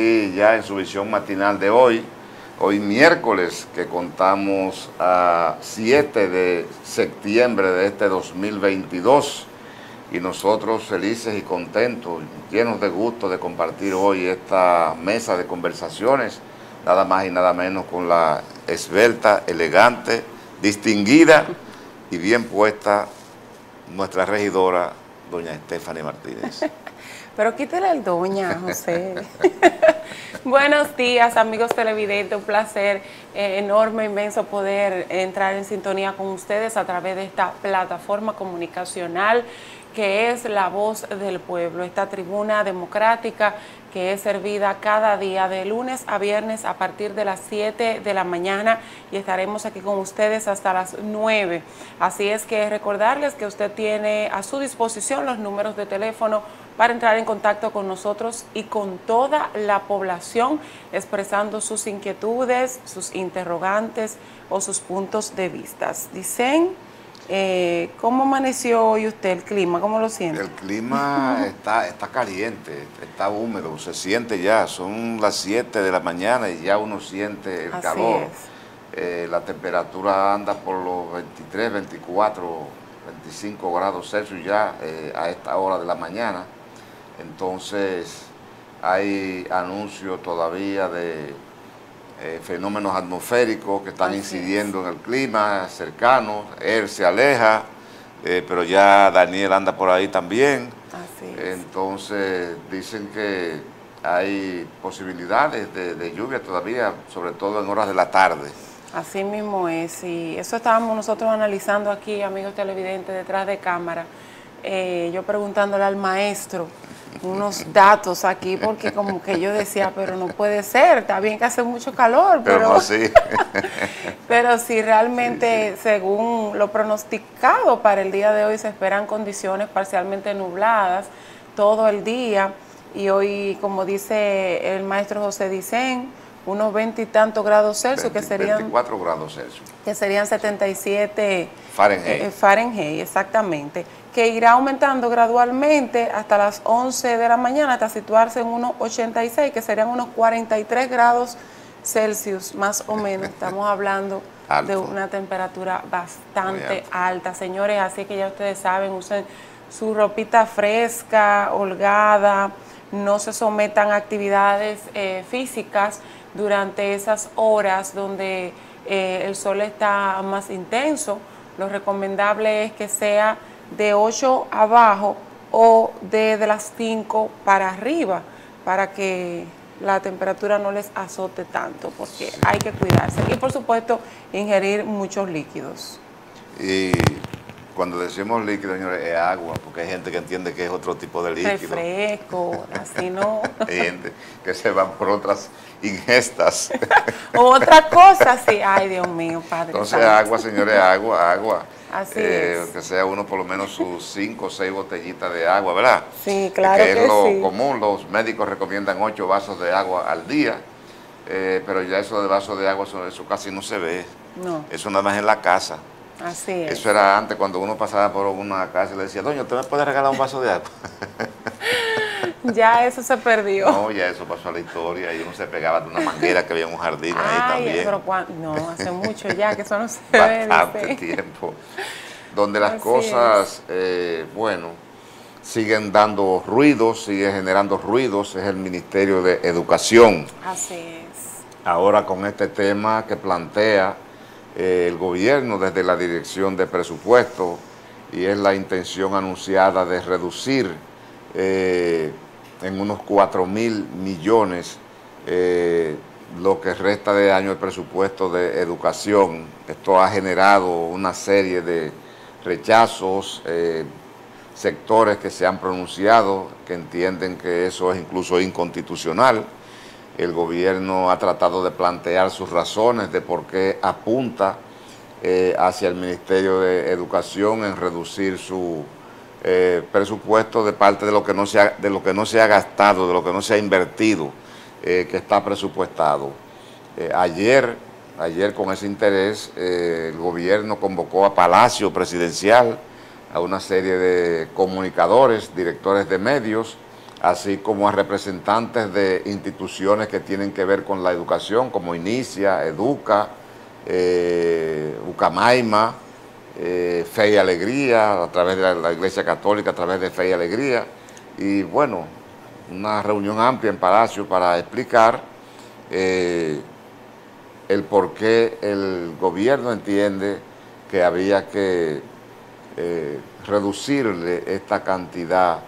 aquí ya en su visión matinal de hoy. Hoy miércoles que contamos a 7 de septiembre de este 2022 y nosotros felices y contentos, llenos de gusto de compartir hoy esta mesa de conversaciones, nada más y nada menos con la esbelta, elegante, distinguida y bien puesta nuestra regidora, doña Estefany Martínez. Pero quítele el doña, José. Buenos días, amigos televidentes. Un placer eh, enorme, inmenso poder entrar en sintonía con ustedes a través de esta plataforma comunicacional que es la voz del pueblo, esta tribuna democrática que es servida cada día de lunes a viernes a partir de las 7 de la mañana y estaremos aquí con ustedes hasta las 9. Así es que recordarles que usted tiene a su disposición los números de teléfono para entrar en contacto con nosotros y con toda la población expresando sus inquietudes, sus interrogantes o sus puntos de vista. Dicen eh, ¿Cómo amaneció hoy usted el clima? ¿Cómo lo siente? El clima está, está caliente, está húmedo, se siente ya. Son las 7 de la mañana y ya uno siente el calor. Eh, la temperatura anda por los 23, 24, 25 grados Celsius ya eh, a esta hora de la mañana. Entonces hay anuncios todavía de eh, fenómenos atmosféricos que están incidiendo en el clima cercano, él se aleja, eh, pero ya Daniel anda por ahí también. Entonces dicen que hay posibilidades de, lluvia todavía, sobre todo en horas de la tarde. Así mismo es, y eso estábamos nosotros analizando aquí, amigos televidentes, detrás de cámara, eh, yo preguntándole al maestro unos datos aquí porque como que yo decía, pero no puede ser, está bien que hace mucho calor, pero, pero, si realmente según lo pronosticado para el día de hoy se esperan condiciones parcialmente nubladas todo el día y hoy como dice el maestro José Dicen, unos 20 y tantos grados Celsius que serían 24 grados Celsius. Que serían 77 Fahrenheit. Eh, Fahrenheit, exactamente que irá aumentando gradualmente hasta las 11 de la mañana hasta situarse en unos 86, que serían unos 43 grados Celsius más o menos. Estamos hablando de una temperatura bastante alta, señores, así que ya ustedes saben, usen su ropita fresca, holgada, no se sometan a actividades eh, físicas durante esas horas donde eh, el sol está más intenso. Lo recomendable es que sea de 8 abajo o de, de las 5 para arriba para que la temperatura no les azote tanto, porque hay que cuidarse. Y por supuesto, ingerir muchos líquidos. Y cuando decimos líquido, señores, es agua, porque hay gente que entiende que es otro tipo de líquido. Refresco, así no. hay gente que se va por otras ingestas. Otra cosa, sí. Ay, Dios mío, Padre. Entonces, agua, señores, agua, agua. Así eh, Que sea uno por lo menos sus cinco o seis botellitas de agua, ¿verdad? Sí, claro que, es lo común. Los médicos recomiendan ocho vasos de agua al día, eh, pero ya eso de vasos de agua, eso, casi no se ve. No. Eso nada más en la casa. Así es. Eso era antes cuando uno pasaba por una casa y le decía, doña, ¿usted me puede regalar un vaso de agua? Ya eso se perdió. No, ya eso pasó a la historia y uno se pegaba de una manguera que había en un jardín ahí también. Pero no, hace mucho ya que eso no se ve. Bastante tiempo. Donde las cosas, eh, bueno, siguen dando ruidos, siguen generando ruidos, es el Ministerio de Educación. Así es. Ahora con este tema que plantea eh, el gobierno desde la Dirección de Presupuesto y es la intención anunciada de reducir eh, en unos 4 mil millones eh, lo que resta de año el presupuesto de educación. Esto ha generado una serie de rechazos, sectores que se han pronunciado, que entienden que eso es incluso inconstitucional. El gobierno ha tratado de plantear sus razones de por qué apunta eh, hacia el Ministerio de Educación en reducir su eh, presupuesto de parte de lo que no se ha, de lo que no gastado, de lo que no se ha invertido, eh, que está presupuestado. Ayer, ayer con ese interés, el gobierno convocó a Palacio Presidencial a una serie de comunicadores, directores de medios, así como a representantes de instituciones que tienen que ver con la educación, como Inicia, Educa, eh, Ucamaima, eh, Fe y Alegría, a través de la, Iglesia Católica, a través de Fe y Alegría, y bueno, una reunión amplia en Palacio para explicar eh, el por qué el gobierno entiende que había que eh, reducirle esta cantidad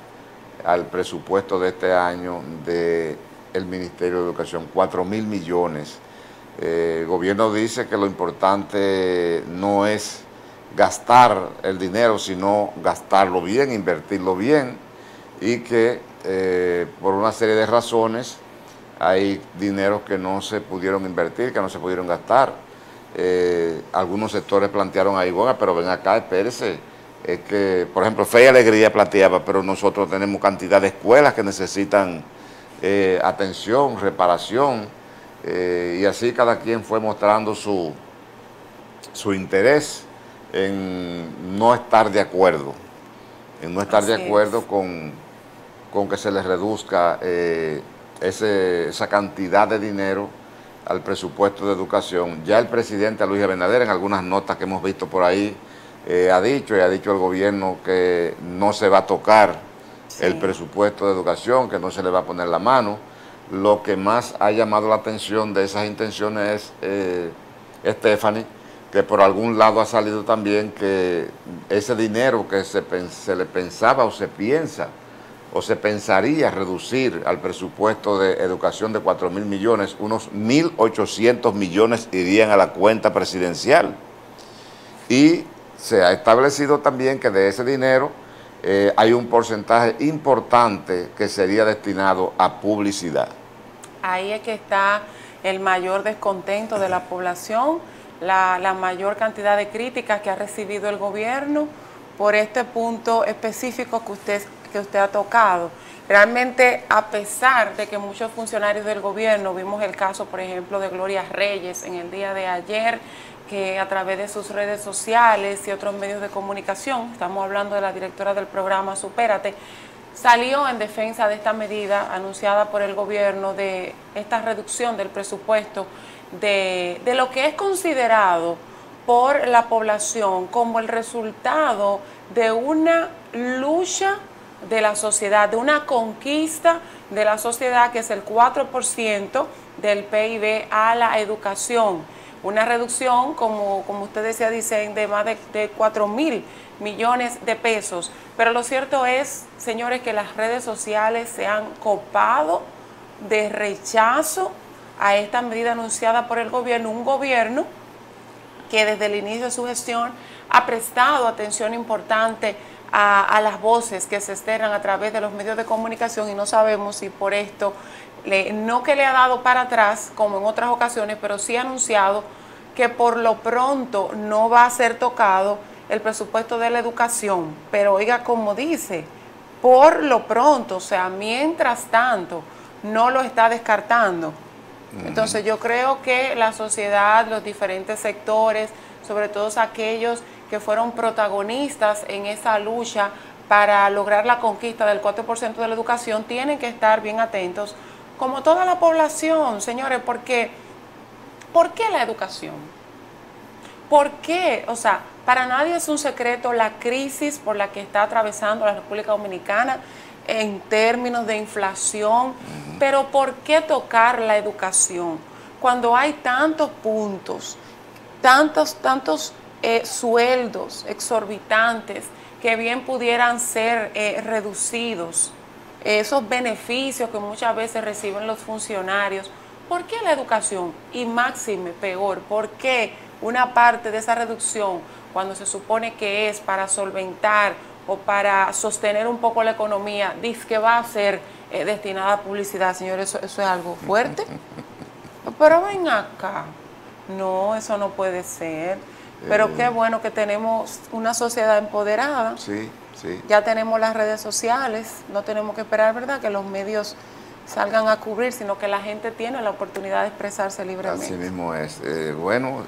al presupuesto de este año del el Ministerio de Educación, 4 mil millones. Eh, el gobierno dice que lo importante no es gastar el dinero, sino gastarlo bien, invertirlo bien, y que eh, por una serie de razones hay dineros que no se pudieron invertir, que no se pudieron gastar. Eh, algunos sectores plantearon ahí, bueno, pero ven acá, espérese, es que, por ejemplo, Fe y Alegría planteaba, pero nosotros tenemos cantidad de escuelas que necesitan eh, atención, reparación, eh, y así cada quien fue mostrando su, su interés en no estar de acuerdo, en no estar de acuerdo con, con, que se les reduzca eh, ese, esa cantidad de dinero al presupuesto de educación. Ya el presidente Luis Abinader, en algunas notas que hemos visto por ahí, eh, ha dicho y ha dicho el gobierno que no se va a tocar el presupuesto de educación, que no se le va a poner la mano. Lo que más ha llamado la atención de esas intenciones es eh, Stephanie, que por algún lado ha salido también que ese dinero que se, se le pensaba o se piensa o se pensaría reducir al presupuesto de educación de 4 mil millones, unos 1.800 millones irían a la cuenta presidencial. Y se ha establecido también que de ese dinero eh, hay un porcentaje importante que sería destinado a publicidad. Ahí es que está el mayor descontento de la población, la, la mayor cantidad de críticas que ha recibido el gobierno por este punto específico que usted, que usted ha tocado. Realmente, a pesar de que muchos funcionarios del gobierno, vimos el caso, por ejemplo, de Gloria Reyes en el día de ayer, que a través de sus redes sociales y otros medios de comunicación, estamos hablando de la directora del programa Supérate, salió en defensa de esta medida anunciada por el gobierno de esta reducción del presupuesto de, de lo que es considerado por la población como el resultado de una lucha de la sociedad, de una conquista de la sociedad que es el 4% del PIB a la educación una reducción, como, como usted decía, dicen, de más de, de 4 mil millones de pesos. Pero lo cierto es, señores, que las redes sociales se han copado de rechazo a esta medida anunciada por el gobierno, un gobierno que desde el inicio de su gestión ha prestado atención importante a, las voces que se externan a través de los medios de comunicación y no sabemos si por esto no que le ha dado para atrás como en otras ocasiones, pero sí ha anunciado que por lo pronto no va a ser tocado el presupuesto de la educación. Pero oiga, como dice, por lo pronto, o sea, mientras tanto, no lo está descartando. Entonces yo creo que la sociedad, los diferentes sectores, sobre todo aquellos que fueron protagonistas en esa lucha para lograr la conquista del 4% de la educación, tienen que estar bien atentos como toda la población, señores, porque ¿por qué la educación? ¿Por qué? O sea, para nadie es un secreto la crisis por la que está atravesando la República Dominicana en términos de inflación, pero ¿por qué tocar la educación? Cuando hay tantos puntos, tantos, tantos eh, sueldos exorbitantes que bien pudieran ser eh, reducidos esos beneficios que muchas veces reciben los funcionarios. ¿Por qué la educación? Y máxime, peor, ¿por qué una parte de esa reducción, cuando se supone que es para solventar o para sostener un poco la economía, dice que va a ser eh, destinada a publicidad, señores, eso, es algo fuerte. Pero ven acá, no, eso no puede ser. Pero qué eh. bueno que tenemos una sociedad empoderada. Sí. Ya tenemos las redes sociales, no tenemos que esperar, ¿verdad?, que los medios salgan a cubrir, sino que la gente tiene la oportunidad de expresarse libremente. Así mismo es. Eh, bueno,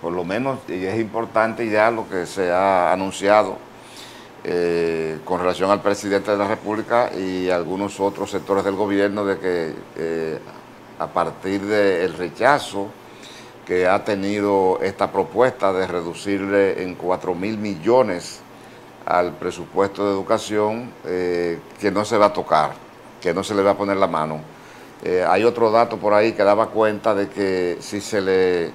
por lo menos, y es importante ya lo que se ha anunciado eh, con relación al presidente de la República y algunos otros sectores del gobierno de que eh, a partir del rechazo que ha tenido esta propuesta de reducirle en 4 mil millones al presupuesto de educación, eh, que no se va a tocar, que no se le va a poner la mano. hay otro dato por ahí que daba cuenta de que si se le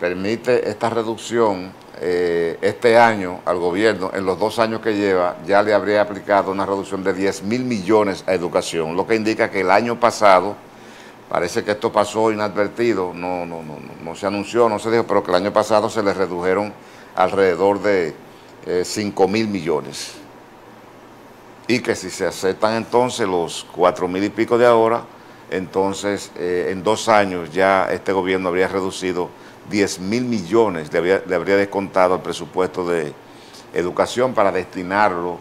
permite esta reducción eh, este año al gobierno, en los dos años que lleva, ya le habría aplicado una reducción de 10 mil millones a educación, lo que indica que el año pasado, parece que esto pasó inadvertido, no, no, no, no se anunció, no se dijo, pero que el año pasado se le redujeron alrededor de 5 eh, mil millones. Y que si se aceptan entonces los 4 mil y pico de ahora, entonces eh, en dos años ya este gobierno habría reducido 10 mil millones le, habría descontado el presupuesto de educación para destinarlo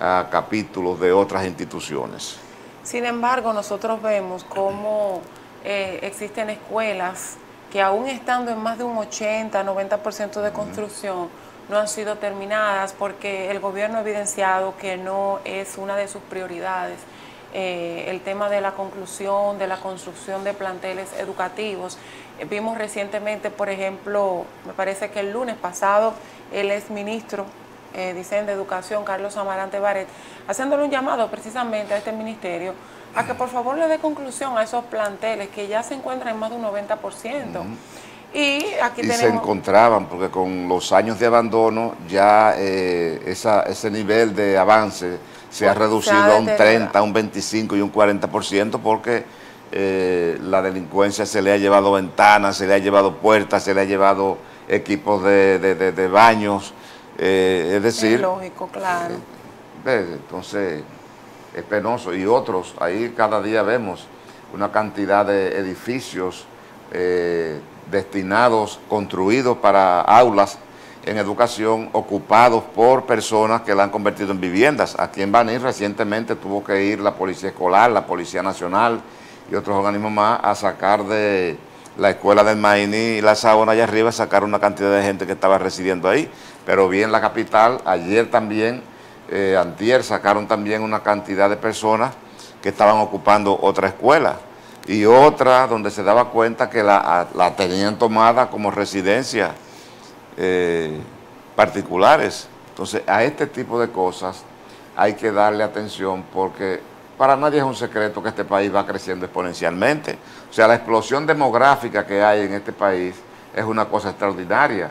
a capítulos de otras instituciones. Sin embargo, nosotros vemos cómo eh, existen escuelas que aún estando en más de un 80, 90% de construcción, no han sido terminadas porque el gobierno ha evidenciado que no es una de sus prioridades eh, el tema de la conclusión, de la construcción de planteles educativos. Eh, vimos recientemente, por ejemplo, me parece que el lunes pasado, el exministro eh, dicen de Educación, Carlos Amarante Baret, haciéndole un llamado precisamente a este ministerio a que por favor le dé conclusión a esos planteles que ya se encuentran en más de un 90%. Y aquí se encontraban, porque con los años de abandono ya ese nivel de avance se ha reducido a un 30, un 25 y un 40% porque eh, la delincuencia se le ha llevado ventanas, se le ha llevado puertas, se le ha llevado equipos de, baños, eh, es decir... Es lógico, claro. Eh, entonces, es penoso. Y otros, ahí cada día vemos una cantidad de edificios destinados, construidos para aulas en educación ocupados por personas que la han convertido en viviendas. Aquí en Baní recientemente tuvo que ir la Policía Escolar, la Policía Nacional y otros organismos más a sacar de la escuela del Maíní y la Sabona allá arriba, sacar una cantidad de gente que estaba residiendo ahí. Pero bien la capital, ayer también, eh, antier, sacaron también una cantidad de personas que estaban ocupando otra escuela y otra donde se daba cuenta que la, la tenían tomada como residencia eh, particulares. Entonces, a este tipo de cosas hay que darle atención porque para nadie es un secreto que este país va creciendo exponencialmente. O sea, la explosión demográfica que hay en este país es una cosa extraordinaria.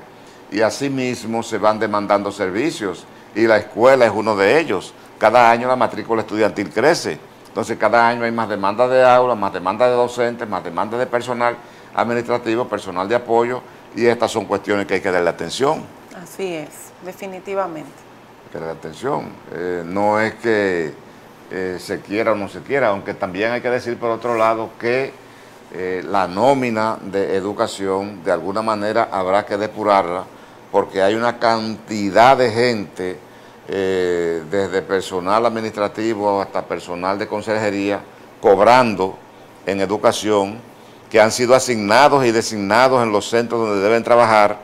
Y asimismo se van demandando servicios y la escuela es uno de ellos. Cada año la matrícula estudiantil crece. Entonces cada año hay más demanda de aulas, más demanda de docentes, más demanda de personal administrativo, personal de apoyo y estas son cuestiones que hay que darle atención. Así es, definitivamente. Hay que darle atención. Eh, no es que eh, se quiera o no se quiera, aunque también hay que decir por otro lado que eh, la nómina de educación de alguna manera habrá que depurarla porque hay una cantidad de gente, desde personal administrativo hasta personal de consejería, cobrando en educación que han sido asignados y designados en los centros donde deben trabajar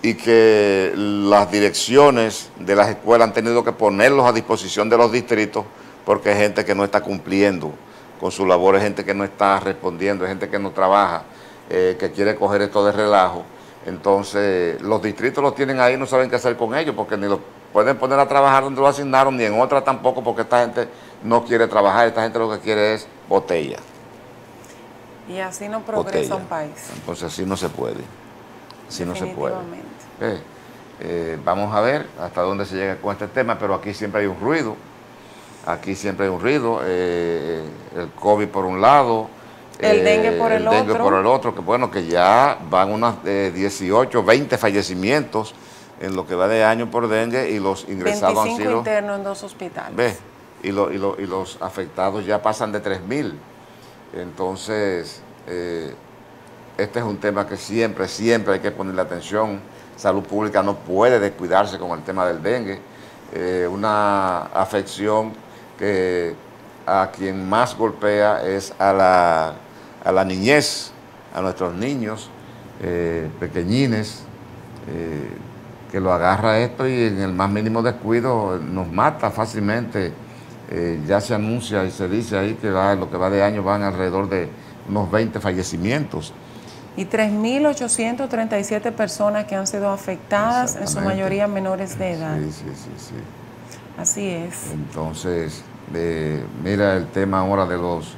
y que las direcciones de las escuelas han tenido que ponerlos a disposición de los distritos porque hay gente que no está cumpliendo con su labor, hay gente que no está respondiendo, hay gente que no trabaja, eh, que quiere coger esto de relajo. Entonces, los distritos los tienen ahí, no saben qué hacer con ellos porque ni los pueden poner a trabajar donde lo asignaron, ni en otra tampoco porque esta gente no quiere trabajar, esta gente lo que quiere es botella. Y así no progresa un país. Entonces así no se puede. Así no se puede. Eh, eh, vamos a ver hasta dónde se llega con este tema, pero aquí siempre hay un ruido. Aquí siempre hay un ruido. Eh, el COVID por un lado. El dengue por el, el dengue por el otro, que bueno, que ya van unas 18, 20 fallecimientos en lo que va de año por dengue y los ingresados han sido... internos en dos hospitales. Ve, y, y, y los afectados ya pasan de 3.000. Entonces, eh, este es un tema que siempre, siempre hay que ponerle atención. Salud pública no puede descuidarse con el tema del dengue. Eh, una afección que a quien más golpea es a la, a la niñez, a nuestros niños, eh, pequeñines, eh, que lo agarra esto y en el más mínimo descuido nos mata fácilmente. ya se anuncia y se dice ahí que va, lo que va de año van alrededor de unos 20 fallecimientos. Y 3.837 personas que han sido afectadas, en su mayoría menores de edad. Sí, sí, sí, sí. Así es. Entonces, mira el tema ahora de los,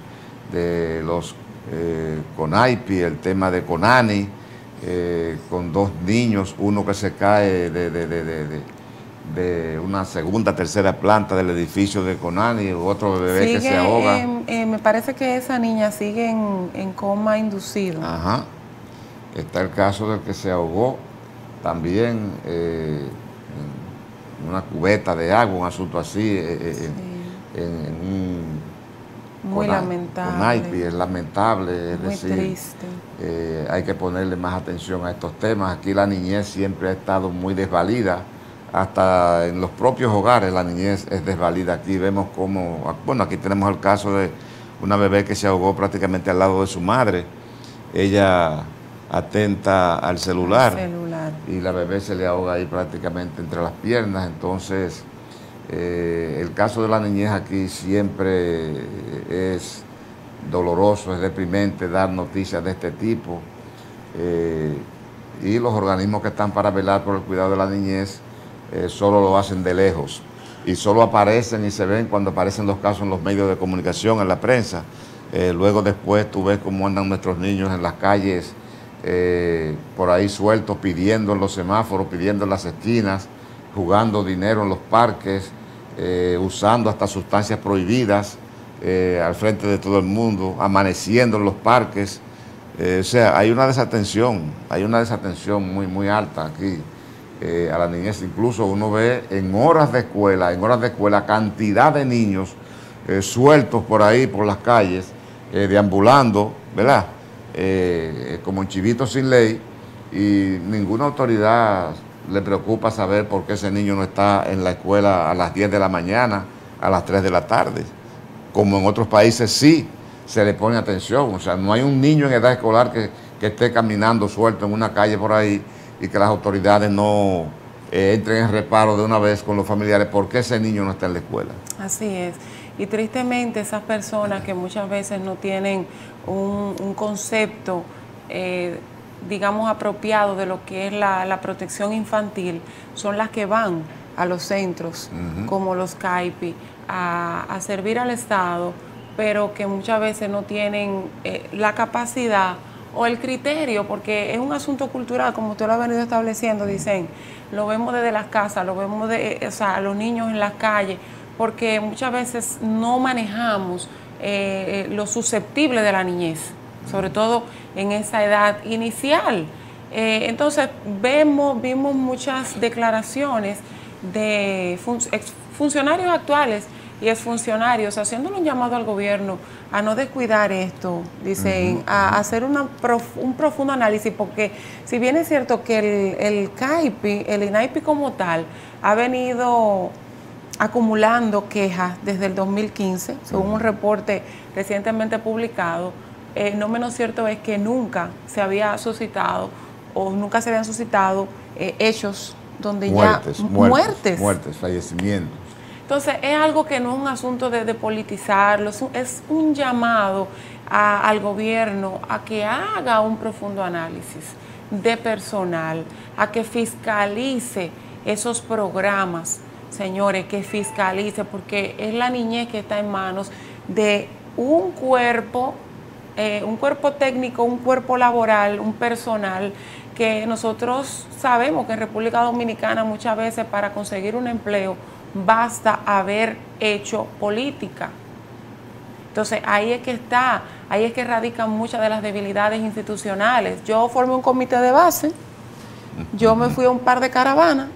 de los eh, CONAIPI, el tema de CONANI, eh, con dos niños, uno que se cae de, de, una segunda, tercera planta del edificio de Conani, otro bebé que se ahoga. Eh, me parece que esa niña sigue en, coma inducido. Ajá. Está el caso del que se ahogó también en una cubeta de agua, un asunto así, en, un muy lamentable. es lamentable, es Muy triste. Eh, hay que ponerle más atención a estos temas. Aquí la niñez siempre ha estado muy desvalida, hasta en los propios hogares la niñez es desvalida. Aquí vemos cómo, bueno, aquí tenemos el caso de una bebé que se ahogó prácticamente al lado de su madre. Ella atenta al celular, celular. y la bebé se le ahoga ahí prácticamente entre las piernas, entonces eh, el caso de la niñez aquí siempre es doloroso, es deprimente dar noticias de este tipo. Eh, y los organismos que están para velar por el cuidado de la niñez eh, solo lo hacen de lejos y solo aparecen y se ven cuando aparecen los casos en los medios de comunicación, en la prensa. luego después tú ves cómo andan nuestros niños en las calles, por ahí sueltos, pidiendo en los semáforos, pidiendo en las esquinas, jugando dinero en los parques, eh, usando hasta sustancias prohibidas eh, al frente de todo el mundo, amaneciendo en los parques. Eh, o sea, hay una desatención, hay una desatención muy, muy alta aquí a la niñez. Incluso uno ve en horas de escuela, en horas de escuela, cantidad de niños sueltos por ahí, por las calles, deambulando, ¿verdad? como chivitos sin ley y ninguna autoridad le preocupa saber por qué ese niño no está en la escuela a las 10 de la mañana, a las 3 de la tarde. Como en otros países sí se le pone atención. O sea, no hay un niño en edad escolar que, esté caminando suelto en una calle por ahí y que las autoridades no eh, entren en reparo de una vez con los familiares por qué ese niño no está en la escuela. Así es. Y tristemente esas personas que muchas veces no tienen un, concepto eh, digamos, apropiado de lo que es la, protección infantil son las que van a los centros, como los CAIPI, a, servir al Estado, pero que muchas veces no tienen eh, la capacidad o el criterio, porque es un asunto cultural, como usted lo ha venido estableciendo, dicen, lo vemos desde las casas, lo vemos de, o sea, a los niños en las calles, porque muchas veces no manejamos eh, eh, lo susceptible de la niñez sobre todo en esa edad inicial. Eh, entonces vemos, vimos muchas declaraciones de funcionarios actuales y exfuncionarios haciéndole un llamado al gobierno a no descuidar esto, dicen, a hacer una un profundo análisis, porque si bien es cierto que el, el CAIPI, el INAIPI como tal, ha venido acumulando quejas desde el 2015, según un reporte recientemente publicado, eh, no menos cierto es que nunca se había suscitado o nunca se habían suscitado eh, hechos donde ya muertes, muertes, fallecimientos. Entonces es algo que no es un asunto de, politizarlo, es un, llamado al gobierno a que haga un profundo análisis de personal, a que fiscalice esos programas, señores, que fiscalice, porque es la niñez que está en manos de un cuerpo eh, un cuerpo técnico, un cuerpo laboral, un personal que nosotros sabemos que en República Dominicana muchas veces para conseguir un empleo basta haber hecho política. Entonces ahí es que está, ahí es que radican muchas de las debilidades institucionales. Yo formé un comité de base, yo me fui a un par de caravanas,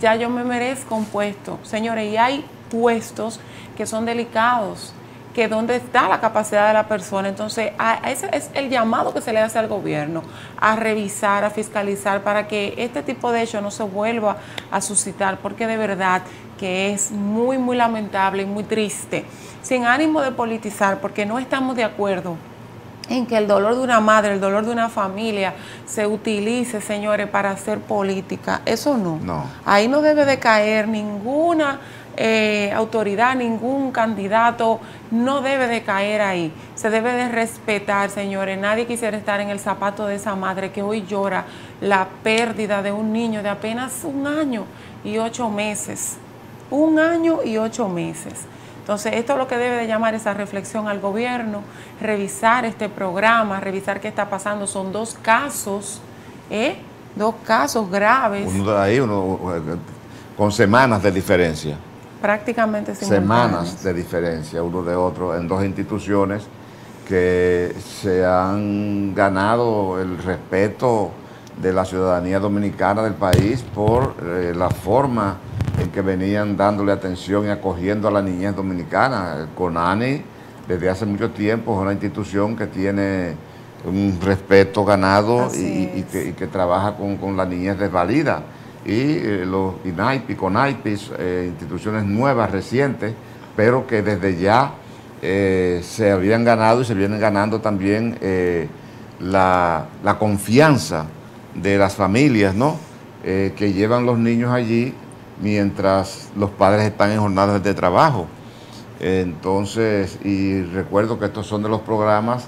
ya yo me merezco un puesto. Señores, y hay puestos que son delicados que dónde está la capacidad de la persona. Entonces, ese es el llamado que se le hace al gobierno, a revisar, a fiscalizar, para que este tipo de hechos no se vuelva a suscitar, porque de verdad que es muy, muy lamentable y muy triste, sin ánimo de politizar, porque no estamos de acuerdo en que el dolor de una madre, el dolor de una familia se utilice, señores, para hacer política. Eso no. No. Ahí no debe de caer ninguna eh, autoridad, ningún candidato, no debe de caer ahí. Se debe de respetar, señores. Nadie quisiera estar en el zapato de esa madre que hoy llora la pérdida de un niño de apenas un año y ocho meses. Un año y ocho meses. Entonces, esto es lo que debe de llamar esa reflexión al gobierno, revisar este programa, revisar qué está pasando. Son dos casos, ¿eh? dos casos graves. Uno de ahí, uno eh, con semanas de diferencia. Prácticamente Semanas de diferencia uno de otro en dos instituciones que se han ganado el respeto de la ciudadanía dominicana del país por eh, la forma en que venían dándole atención y acogiendo a la niñez dominicana. El CONANI desde hace mucho tiempo es una institución que tiene un respeto ganado y, que, trabaja con, la niñez desvalida. Y eh, los INAIPI, CONAIPIS, eh, instituciones nuevas, recientes, pero que desde ya eh, se habían ganado y se vienen ganando también la, la, confianza de las familias, ¿no? que llevan los niños allí mientras los padres están en jornadas de trabajo. Entonces, y recuerdo que estos son de los programas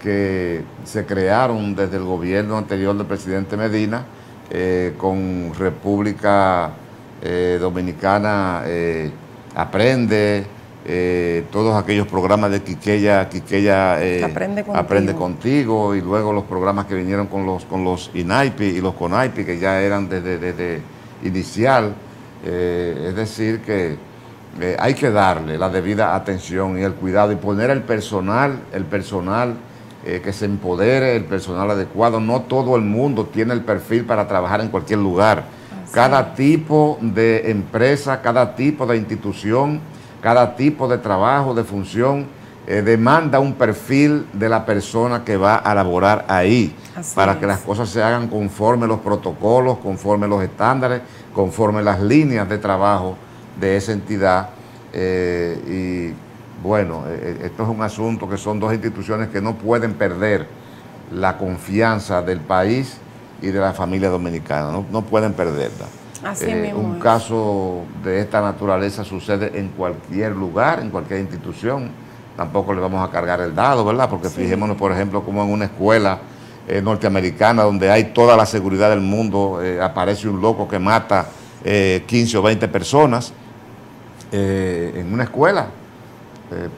que se crearon desde el gobierno anterior del presidente Medina eh, con República eh, Dominicana eh, Aprende, todos aquellos programas de Quiqueya, Quiqueya aprende, contigo. y luego los programas que vinieron con los, con los INAIPI y los CONAIPI que ya eran desde, desde inicial. Es decir, que hay que darle la debida atención y el cuidado y poner el personal, el personal eh, que se empodere, el personal adecuado. No todo el mundo tiene el perfil para trabajar en cualquier lugar. Cada tipo de empresa, cada tipo de institución, cada tipo de trabajo, de función, demanda un perfil de la persona que va a laborar ahí, para que las cosas se hagan conforme los protocolos, conforme los estándares conforme las líneas de trabajo de esa entidad. Eh, y bueno, eh, eh, esto es un asunto que son dos instituciones que no pueden perder la confianza del país y de la familia dominicana, no, pueden perderla. Así mismo un caso de esta naturaleza sucede en cualquier lugar, en cualquier institución. Tampoco le vamos a cargar el dado, ¿verdad? Porque fijémonos, por ejemplo, como en una escuela eh, norteamericana, donde hay toda la seguridad del mundo, eh, aparece un loco que mata 15 eh, o 20 personas en una escuela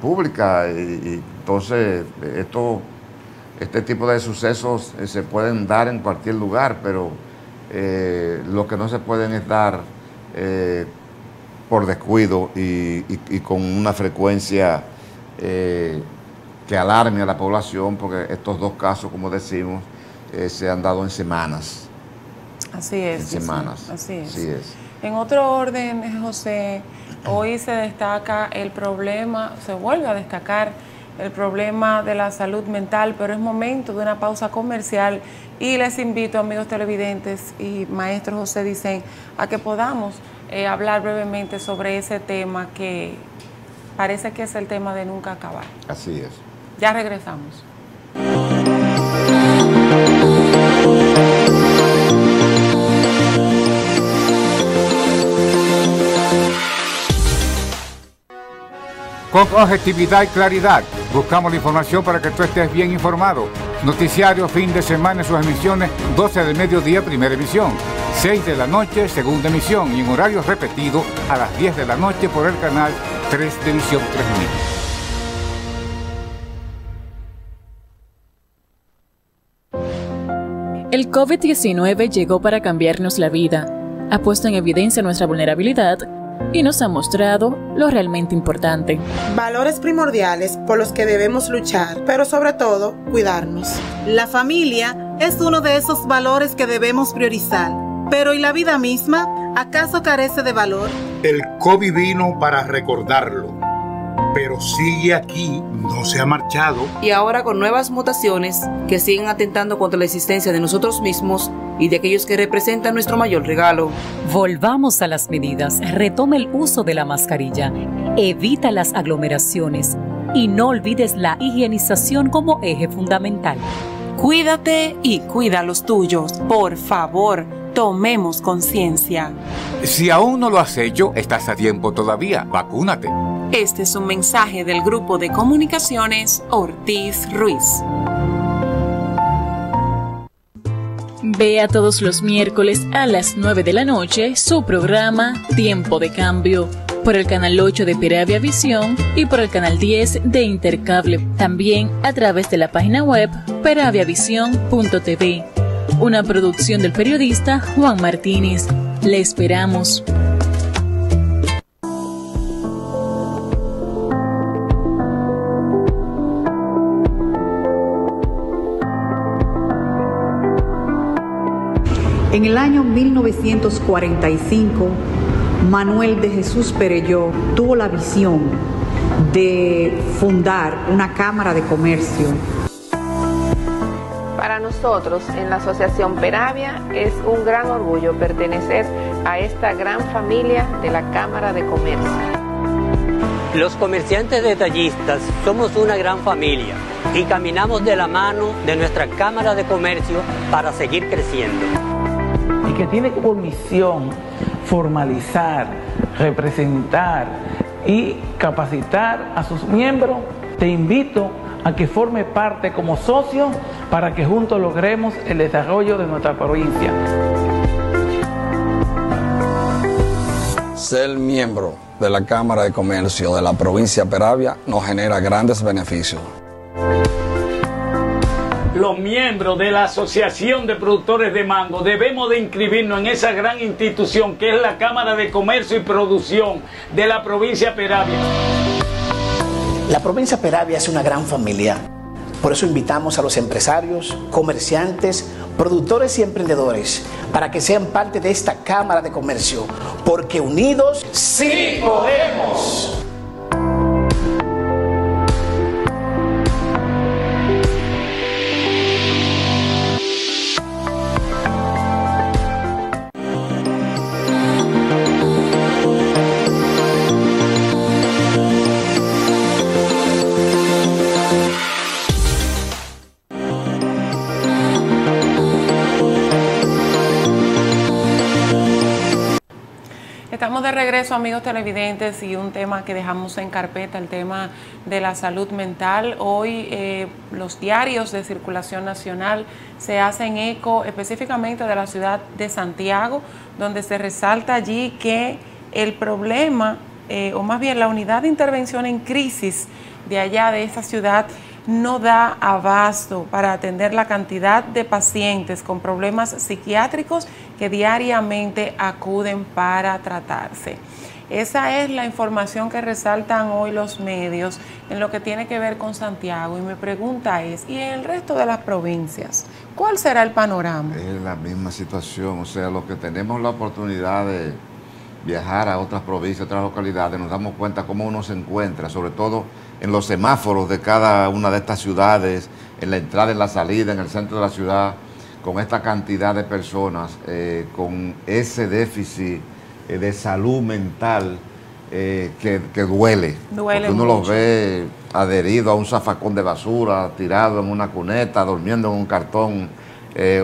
pública. Y, entonces, esto, este tipo de sucesos se pueden dar en cualquier lugar, pero lo que no se pueden es dar por descuido y, con una frecuencia que alarme a la población, porque estos dos casos, como decimos, eh, se han dado en semanas. Así es. En semanas. Así es. En otro orden, José, hoy se destaca el problema, se vuelve a destacar el problema de la salud mental, pero es momento de una pausa comercial y les invito, amigos televidentes y maestro José Dicen, a que podamos eh, hablar brevemente sobre ese tema que parece que es el tema de nunca acabar. Así es. Ya regresamos. Con objetividad y claridad, buscamos la información para que tú estés bien informado. Noticiario fin de semana en sus emisiones 12 del mediodía, primera emisión, 6 de la noche, segunda emisión y en horario repetido a las 10 de la noche por el canal 3 de emisión 3000. El COVID-19 llegó para cambiarnos la vida, ha puesto en evidencia nuestra vulnerabilidad y nos ha mostrado lo realmente importante. Valores primordiales por los que debemos luchar, pero sobre todo cuidarnos. La familia es uno de esos valores que debemos priorizar. Pero ¿y la vida misma? ¿Acaso carece de valor? El COVID vino para recordarlo pero sigue aquí, no se ha marchado. Y ahora con nuevas mutaciones que siguen atentando contra la existencia de nosotros mismos y de aquellos que representan nuestro mayor regalo. Volvamos a las medidas, retome el uso de la mascarilla, evita las aglomeraciones y no olvides la higienización como eje fundamental. Cuídate y cuida a los tuyos. Por favor, tomemos conciencia. Si aún no lo has hecho, estás a tiempo todavía. Vacúnate. Este es un mensaje del grupo de comunicaciones Ortiz Ruiz. Vea todos los miércoles a las 9 de la noche su programa Tiempo de Cambio por el canal 8 de Peravia Visión y por el canal 10 de Intercable. También a través de la página web peraviavision.tv. Una producción del periodista Juan Martínez. Le esperamos. En el año 1945, Manuel de Jesús Perelló tuvo la visión de fundar una Cámara de Comercio. Nosotros en la Asociación Peravia es un gran orgullo pertenecer a esta gran familia de la Cámara de Comercio. Los comerciantes detallistas somos una gran familia y caminamos de la mano de nuestra Cámara de Comercio para seguir creciendo. Y que tiene como misión formalizar, representar y capacitar a sus miembros, te invito a que forme parte como socio para que juntos logremos el desarrollo de nuestra provincia. Ser miembro de la Cámara de Comercio de la provincia de Peravia nos genera grandes beneficios los miembros de la Asociación de Productores de Mango debemos de inscribirnos en esa gran institución que es la Cámara de Comercio y Producción de la provincia Peravia. La provincia Peravia es una gran familia. Por eso invitamos a los empresarios, comerciantes, productores y emprendedores para que sean parte de esta Cámara de Comercio, porque unidos sí podemos. De regreso, amigos televidentes, y un tema que dejamos en carpeta, el tema de la salud mental. Hoy eh, los diarios de circulación nacional se hacen eco específicamente de la ciudad de Santiago, donde se resalta allí que el problema, eh, o más bien la unidad de intervención en crisis de allá de esa ciudad, no da abasto para atender la cantidad de pacientes con problemas psiquiátricos que diariamente acuden para tratarse. Esa es la información que resaltan hoy los medios en lo que tiene que ver con Santiago. Y mi pregunta es, ¿y en el resto de las provincias? ¿Cuál será el panorama? Es la misma situación, o sea, los que tenemos la oportunidad de viajar a otras provincias, otras localidades, nos damos cuenta cómo uno se encuentra, sobre todo en los semáforos de cada una de estas ciudades, en la entrada y la salida, en el centro de la ciudad, con esta cantidad de personas, eh, con ese déficit eh, de salud mental eh, que, duele. Duele porque uno los ve adheridos a un zafacón de basura, tirado en una cuneta, durmiendo en un cartón,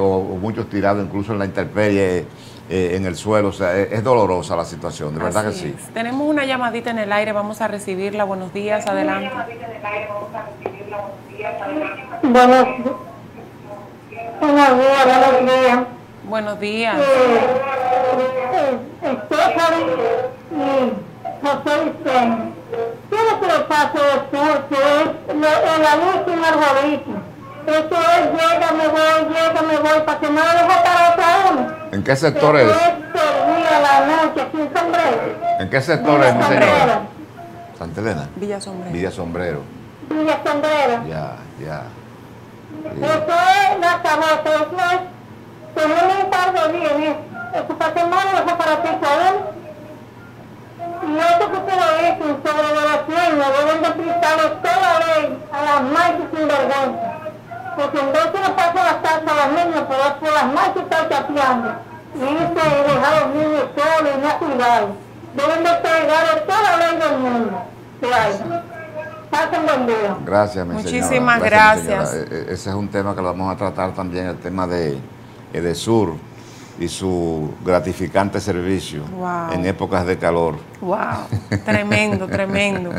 o, o, muchos tirados incluso en la intemperie eh, en el suelo. O sea, es, dolorosa la situación, de verdad que sí. Tenemos una llamadita en el aire, vamos a recibirla. Buenos días, adelante. Buenos, buenos días, buenos días. Buenos días. Eh, eh, José Vicente. ¿Qué es lo que le pasa a Que es la luz y el eso es, llega, me voy, llega, me voy, para que no lo deje. ¿En qué sector es? en Sombrero. ¿En qué sector es, mi señora? ¿Santa Elena? Villa Sombrero. Villa Sombrero. Villa Sombrero. Ya, ya. Eso es la cabeza, eso es, tenemos un par de para que no lo deje para ti, ¿sabes? Y eso que ustedes dicen sobre la deben de aplicarle toda la ley a las más sin vergüenza porque en vez de pasar las casas a los niños por, por las noches estar chapeando, dejar a los niños solos y no cuidar. Deben de pegar toda la ley del mundo que hay. Para pasen buen día. Gracias, mi Muchísimas señora. gracias. señora. E- e- Ese es un tema que lo vamos a tratar también, el tema de Edesur y su gratificante servicio Wow. en épocas de calor. Wow, tremendo, tremendo.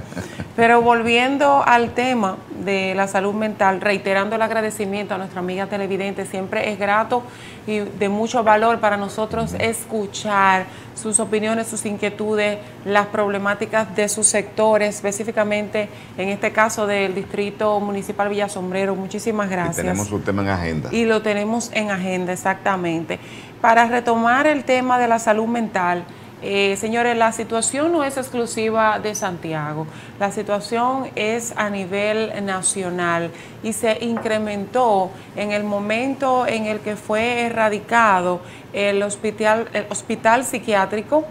Pero volviendo al tema de la salud mental, reiterando el agradecimiento a nuestra amiga televidente, siempre es grato y de mucho valor para nosotros escuchar sus opiniones, sus inquietudes, las problemáticas de su sector, específicamente en este caso del Distrito Municipal Villa Sombrero. Muchísimas Y gracias. tenemos su tema en agenda. Y lo tenemos en agenda, exactamente. Para retomar el tema de la salud mental, eh, señores, la situación no es exclusiva de Santiago, la situación es a nivel nacional y se incrementó en el momento en el que fue erradicado el hospital, el hospital psiquiátrico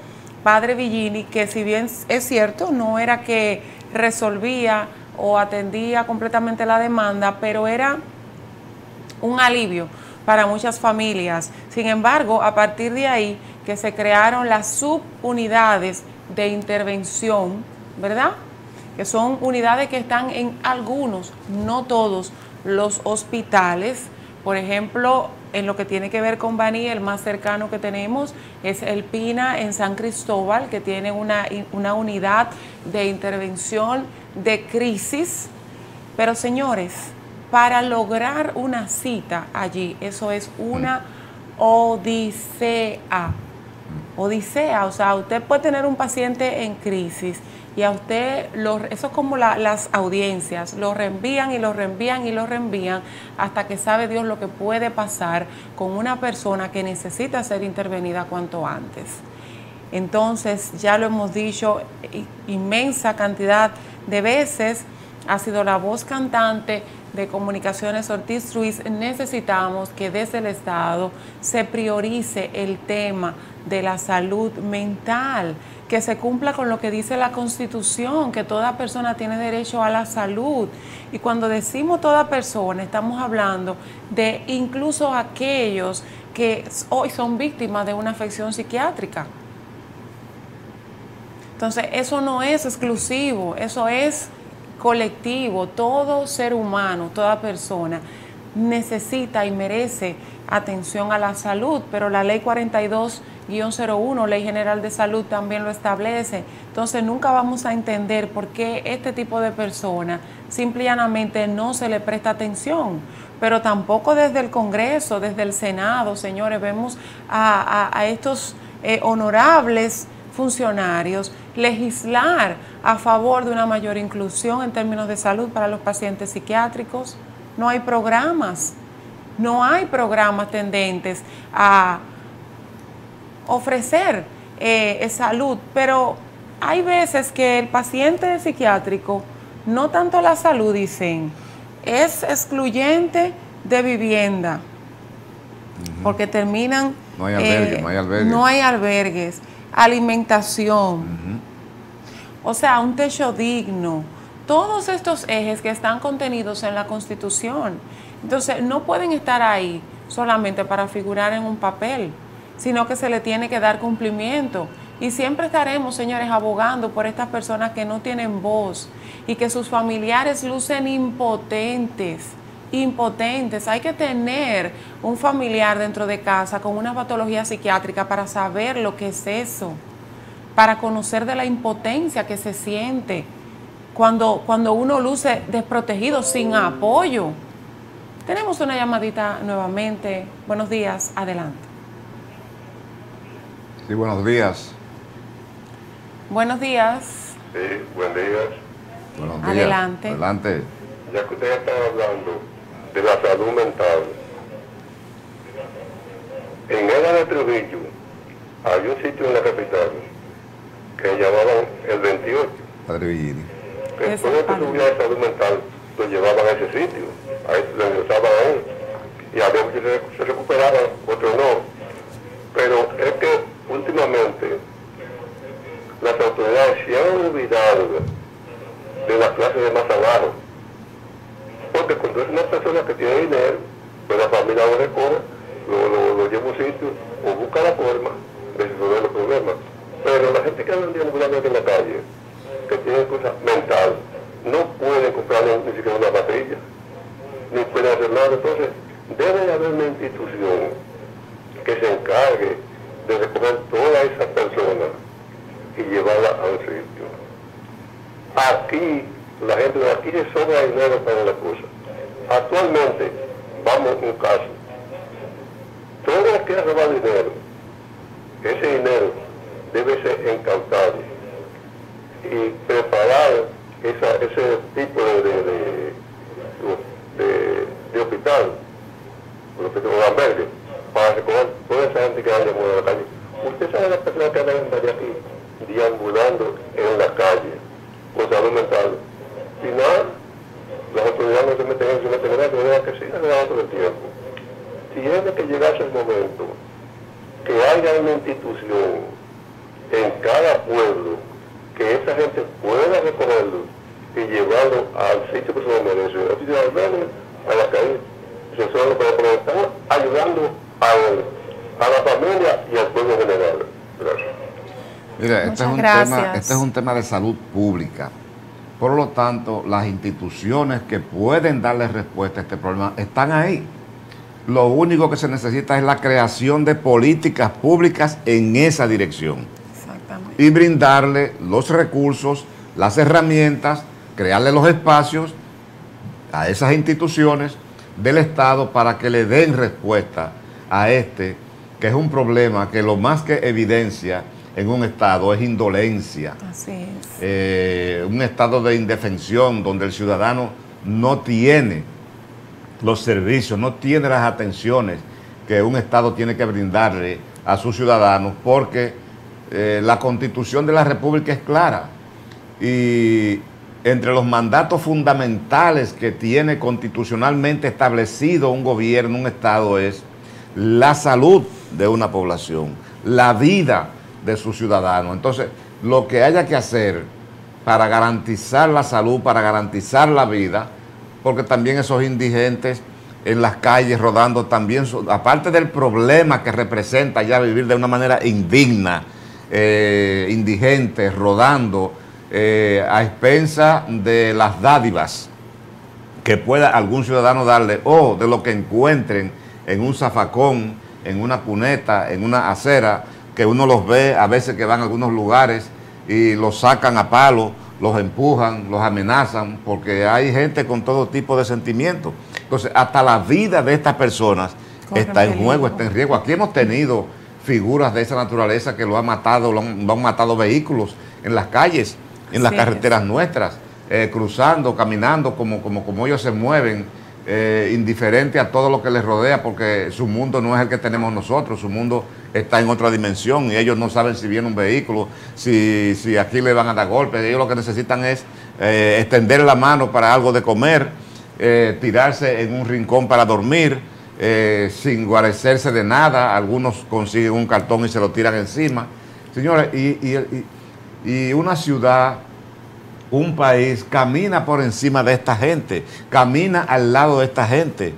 Padre Villini, que si bien es cierto, no era que resolvía o atendía completamente la demanda, pero era un alivio para muchas familias. Sin embargo, a partir de ahí que se crearon las subunidades de intervención, ¿verdad? Que son unidades que están en algunos, no todos, los hospitales. Por ejemplo, en lo que tiene que ver con Baní, el más cercano que tenemos es el Pina en San Cristóbal, que tiene una, una unidad de intervención de crisis. Pero señores, para lograr una cita allí, eso es una odisea. Odisea, o sea, usted puede tener un paciente en crisis y a usted, lo, eso es como la- las audiencias, lo reenvían y lo reenvían y lo reenvían hasta que sabe Dios lo que puede pasar con una persona que necesita ser intervenida cuanto antes. Entonces, ya lo hemos dicho, inmensa cantidad de veces, ha sido la voz cantante de Comunicaciones Ortiz Ruiz, necesitamos que desde el Estado se priorice el tema de la salud mental, que se cumpla con lo que dice la Constitución, que toda persona tiene derecho a la salud. Y cuando decimos toda persona, estamos hablando de incluso aquellos que hoy son víctimas de una afección psiquiátrica. Entonces, eso no es exclusivo, eso es colectivo. Todo ser humano, toda persona necesita y merece atención a la salud, pero la ley 42-01, Ley General de Salud, también lo establece. Entonces, nunca vamos a entender por qué este tipo de personas simple y llanamente no se le presta atención. Pero tampoco desde el Congreso, desde el Senado, señores, vemos a estos eh, honorables funcionarios legislar a favor de una mayor inclusión en términos de salud para los pacientes psiquiátricos. No hay programas, no hay programas tendentes a ofrecer eh, salud, pero hay veces que el paciente psiquiátrico, no tanto la salud, dicen, es excluyente de vivienda, porque terminan... No hay albergue, eh, no hay albergue. no hay albergues, alimentación, o sea, un techo digno, todos estos ejes que están contenidos en la Constitución. Entonces, no pueden estar ahí solamente para figurar en un papel, sino que se le tiene que dar cumplimiento. Y siempre estaremos, señores, abogando por estas personas que no tienen voz y que sus familiares lucen impotentes, impotentes. Hay que tener un familiar dentro de casa con una patología psiquiátrica para saber lo que es eso, para conocer de la impotencia que se siente cuando, cuando uno luce desprotegido, sin apoyo. Tenemos una llamadita nuevamente. Buenos días, adelante. Sí, buenos días. Buenos días. Sí, buen día. Buenos días. Adelante. Adelante. Ya que ustedes están hablando de la salud mental, en Eda de Trujillo hay un sitio en la capital que llamaban el 28. Padre Villini. Que todo el que tuviera salud mental lo llevaban a ese sitio, ahí lo ingresaban ahí. Y había muchos que se recuperaban, otros no. Pero es que últimamente las autoridades se han olvidado de las clases de más abajo. Porque cuando es una persona que tiene dinero, pues la familia lo recoge, lo, lo, lleva a un sitio o busca la forma de resolver los problemas. Pero la gente que anda ambulando en la calle, que tiene cosas mental, no pueden comprar ni siquiera una batería, ni pueden hacer nada. Entonces, debe de haber una institución que se encargue de recoger todas esas personas y llevarlas a un sitio. Aquí, la gente de aquí se sobra dinero para la cosa. Actualmente, vamos a un caso, todo el que ha robado dinero, ese dinero debe ser encautado y preparar esa, ese tipo de, de, de, de hospital, de albergue, para recoger toda esa gente que anda por la calle. Usted sabe las personas que andan aquí deambulando en la calle con salud mental. Y nada, las autoridades no se meten en eso, se meten en eso, que sigan el otro del tiempo. Tiene que llegarse el momento que haya una institución en cada pueblo que esa gente pueda recogerlo y llevarlo al sitio que se lo merece. El sitio de albergue, a la calle, se solo para poder estar ayudando a, a la familia y al pueblo general. Gracias. Mira, este es, un tema, este es un tema de salud pública. Por lo tanto, las instituciones que pueden darle respuesta a este problema están ahí. Lo único que se necesita es la creación de políticas públicas en esa dirección. Exactamente. Y brindarle los recursos, las herramientas, crearle los espacios a esas instituciones del Estado para que le den respuesta a este, que es un problema que lo más que evidencia en un estado es indolencia. Así es. Eh, un estado de indefensión donde el ciudadano no tiene los servicios, no tiene las atenciones que un estado tiene que brindarle a sus ciudadanos porque eh, la constitución de la república es clara y entre los mandatos fundamentales que tiene constitucionalmente establecido un gobierno, un estado es la salud de una población, la vida de sus ciudadanos. Entonces, lo que haya que hacer para garantizar la salud, para garantizar la vida, porque también esos indigentes en las calles rodando también, aparte del problema que representa ya vivir de una manera indigna, eh, indigente, rodando, eh, a expensa de las dádivas que pueda algún ciudadano darle o de lo que encuentren en un zafacón, en una cuneta, en una acera, que uno los ve a veces que van a algunos lugares y los sacan a palo, los empujan, los amenazan, porque hay gente con todo tipo de sentimientos. Entonces, hasta la vida de estas personas está en juego, está en riesgo. Aquí hemos tenido figuras de esa naturaleza que lo han matado, lo han, matado vehículos en las calles, en las carreteras nuestras, eh, cruzando, caminando, como, como, como ellos se mueven eh, indiferente a todo lo que les rodea, porque su mundo no es el que tenemos nosotros, su mundo está en otra dimensión y ellos no saben si viene un vehículo, si, si aquí le van a dar golpes, ellos lo que necesitan es eh, extender la mano para algo de comer, eh, tirarse en un rincón para dormir, sin guarecerse de nada, algunos consiguen un cartón y se lo tiran encima. Señores, y, y una ciudad un país camina por encima de esta gente, camina al lado de esta gente,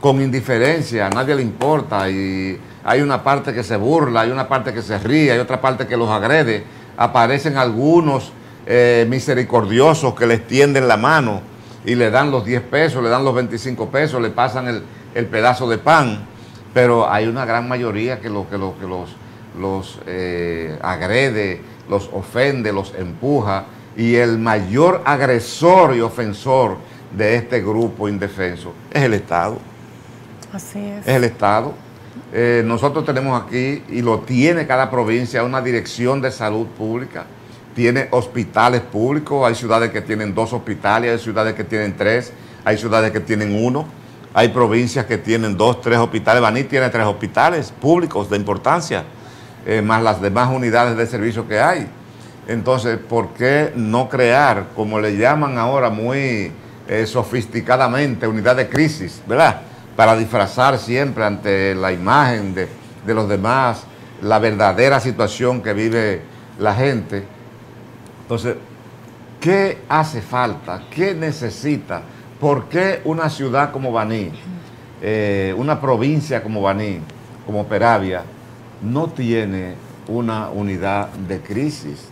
con indiferencia, a nadie le importa y hay una parte que se burla, hay una parte que se ríe, hay otra parte que los agrede, aparecen algunos eh, misericordiosos que les tienden la mano y le dan los 10 pesos, le dan los 25 pesos, le pasan el, pedazo de pan, pero hay una gran mayoría que, lo, que, lo, que los, los eh, agrede, los ofende, los empuja y el mayor agresor y ofensor de este grupo indefenso es el Estado. Así es. Es el Estado. Eh, nosotros tenemos aquí, y lo tiene cada provincia, una dirección de salud pública. Tiene hospitales públicos, hay ciudades que tienen dos hospitales, hay ciudades que tienen tres, hay ciudades que tienen uno, hay provincias que tienen dos, tres hospitales. Baní tiene tres hospitales públicos de importancia, eh, más las demás unidades de servicio que hay. Entonces, ¿por qué no crear, como le llaman ahora muy eh, sofisticadamente, unidad de crisis, ¿verdad? Para disfrazar siempre ante la imagen de, los demás la verdadera situación que vive la gente. Entonces, ¿qué hace falta? ¿Qué necesita? ¿Por qué una ciudad como Baní, eh, una provincia como Baní, como Peravia, no tiene una unidad de crisis?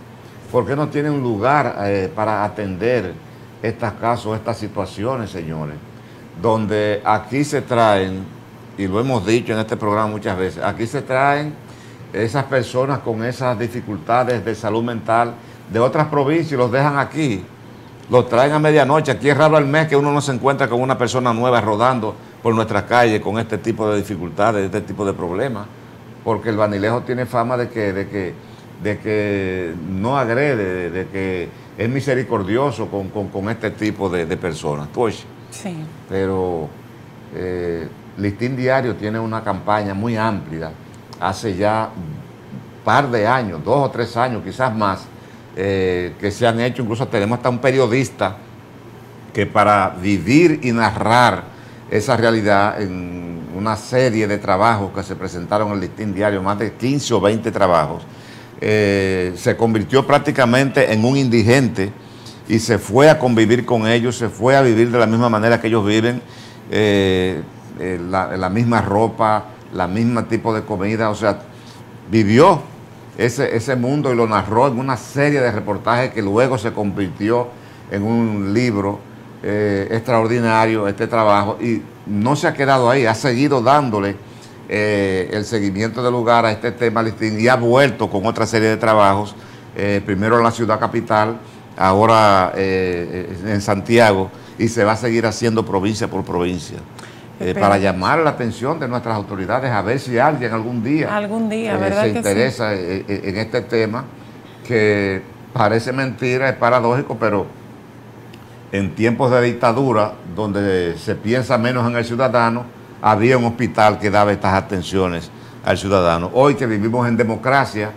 ¿Por qué no tiene un lugar eh, para atender estos casos, estas situaciones, señores, donde aquí se traen, y lo hemos dicho en este programa muchas veces, aquí se traen esas personas con esas dificultades de salud mental de otras provincias y los dejan aquí. Los traen a medianoche. Aquí es raro el mes que uno no se encuentra con una persona nueva rodando por nuestra calle con este tipo de dificultades, este tipo de problemas. Porque el vanilejo tiene fama de que, de que, de que no agrede, de, que es misericordioso con, este tipo de, personas. Pues, sí. Pero eh, Listín Diario tiene una campaña muy amplia, hace ya un par de años, dos o tres años, quizás más, eh, que se han hecho, incluso tenemos hasta un periodista que para vivir y narrar esa realidad en una serie de trabajos que se presentaron en el Listín Diario, más de 15 o 20 trabajos, eh, se convirtió prácticamente en un indigente y se fue a convivir con ellos, se fue a vivir de la misma manera que ellos viven, eh, la, la misma ropa, la misma tipo de comida, o sea, vivió ese, ese mundo y lo narró en una serie de reportajes que luego se convirtió en un libro eh, extraordinario, este trabajo, y no se ha quedado ahí, ha seguido dándole eh, el seguimiento del lugar a este tema listín y ha vuelto con otra serie de trabajos, eh, primero en la ciudad capital, ahora en Santiago, y se va a seguir haciendo provincia por provincia. Eh, para llamar la atención de nuestras autoridades a ver si alguien algún día, algún día eh, se interesa eh, en, este tema que parece mentira, es paradójico, pero en tiempos de dictadura, donde se piensa menos en el ciudadano, había un hospital que daba estas atenciones al ciudadano. Hoy que vivimos en democracia,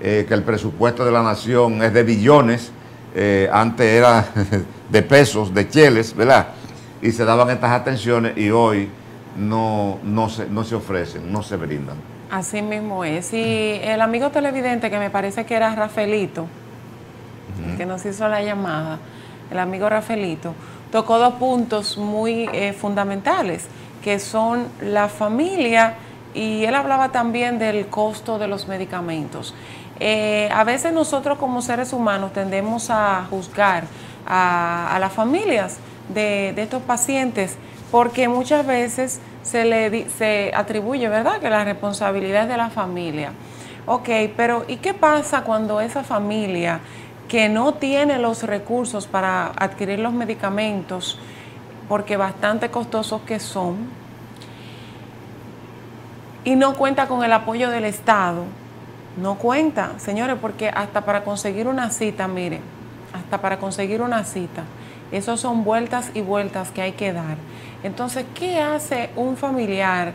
que el presupuesto de la nación es de billones, antes era de pesos, de cheles, ¿verdad? y se daban estas atenciones y hoy no, no, se, no se ofrecen, no se brindan. Así mismo es. Y el amigo televidente que me parece que era Rafaelito, que nos hizo la llamada, el amigo Rafaelito, tocó dos puntos muy eh, fundamentales, que son la familia y él hablaba también del costo de los medicamentos. Eh, a veces nosotros como seres humanos tendemos a juzgar a, las familias de, estos pacientes, porque muchas veces se le se atribuye, ¿verdad?, que la responsabilidad es de la familia. Ok, pero ¿y qué pasa cuando esa familia que no tiene los recursos para adquirir los medicamentos, porque bastante costosos que son, y no cuenta con el apoyo del Estado? No cuenta, señores, porque hasta para conseguir una cita, miren, hasta para conseguir una cita, esas son vueltas y vueltas que hay que dar. Entonces, ¿qué hace un familiar?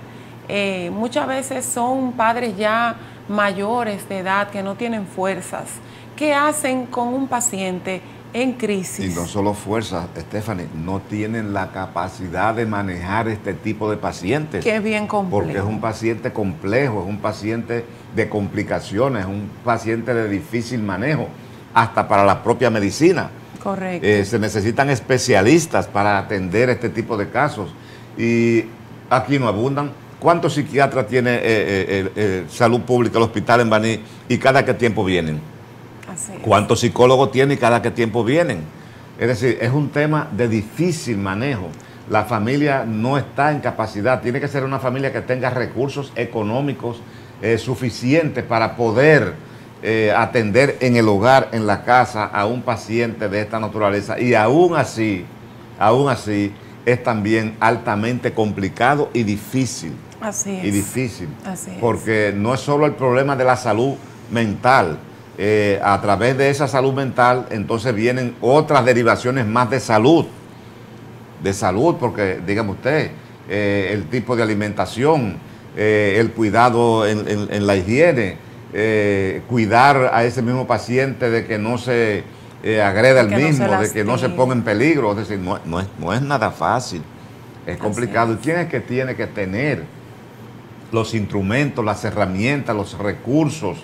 Eh, muchas veces son padres ya mayores de edad que no tienen fuerzas. ¿Qué hacen con un paciente en crisis? Y no solo fuerzas, Stephanie, no tienen la capacidad de manejar este tipo de pacientes. Que es bien complejo. Porque es un paciente complejo, es un paciente de complicaciones, es un paciente de difícil manejo, hasta para la propia medicina. Correcto. Eh, se necesitan especialistas para atender este tipo de casos. Y aquí no abundan. ¿Cuántos psiquiatras tiene eh, eh, Salud Pública, el hospital en Baní, y cada qué tiempo vienen? ¿Cuántos psicólogos tiene y cada qué tiempo vienen? Es decir, es un tema de difícil manejo. La familia no está en capacidad, tiene que ser una familia que tenga recursos económicos suficientes para poder eh, atender en el hogar, en la casa, a un paciente de esta naturaleza. Y aún así, aún así, es también altamente complicado y difícil. Así es. Y difícil. porque no es solo el problema de la salud mental. Eh, a través de esa salud mental, entonces vienen otras derivaciones más de salud. De salud, porque, dígame usted, eh, el tipo de alimentación, el cuidado en la higiene, eh, cuidar a ese mismo paciente de que no se eh, agreda al mismo, de que no se ponga en peligro. Es decir, no, es, no es, nada fácil, es complicado. ¿Y quién es que tiene que tener los instrumentos, las herramientas, los recursos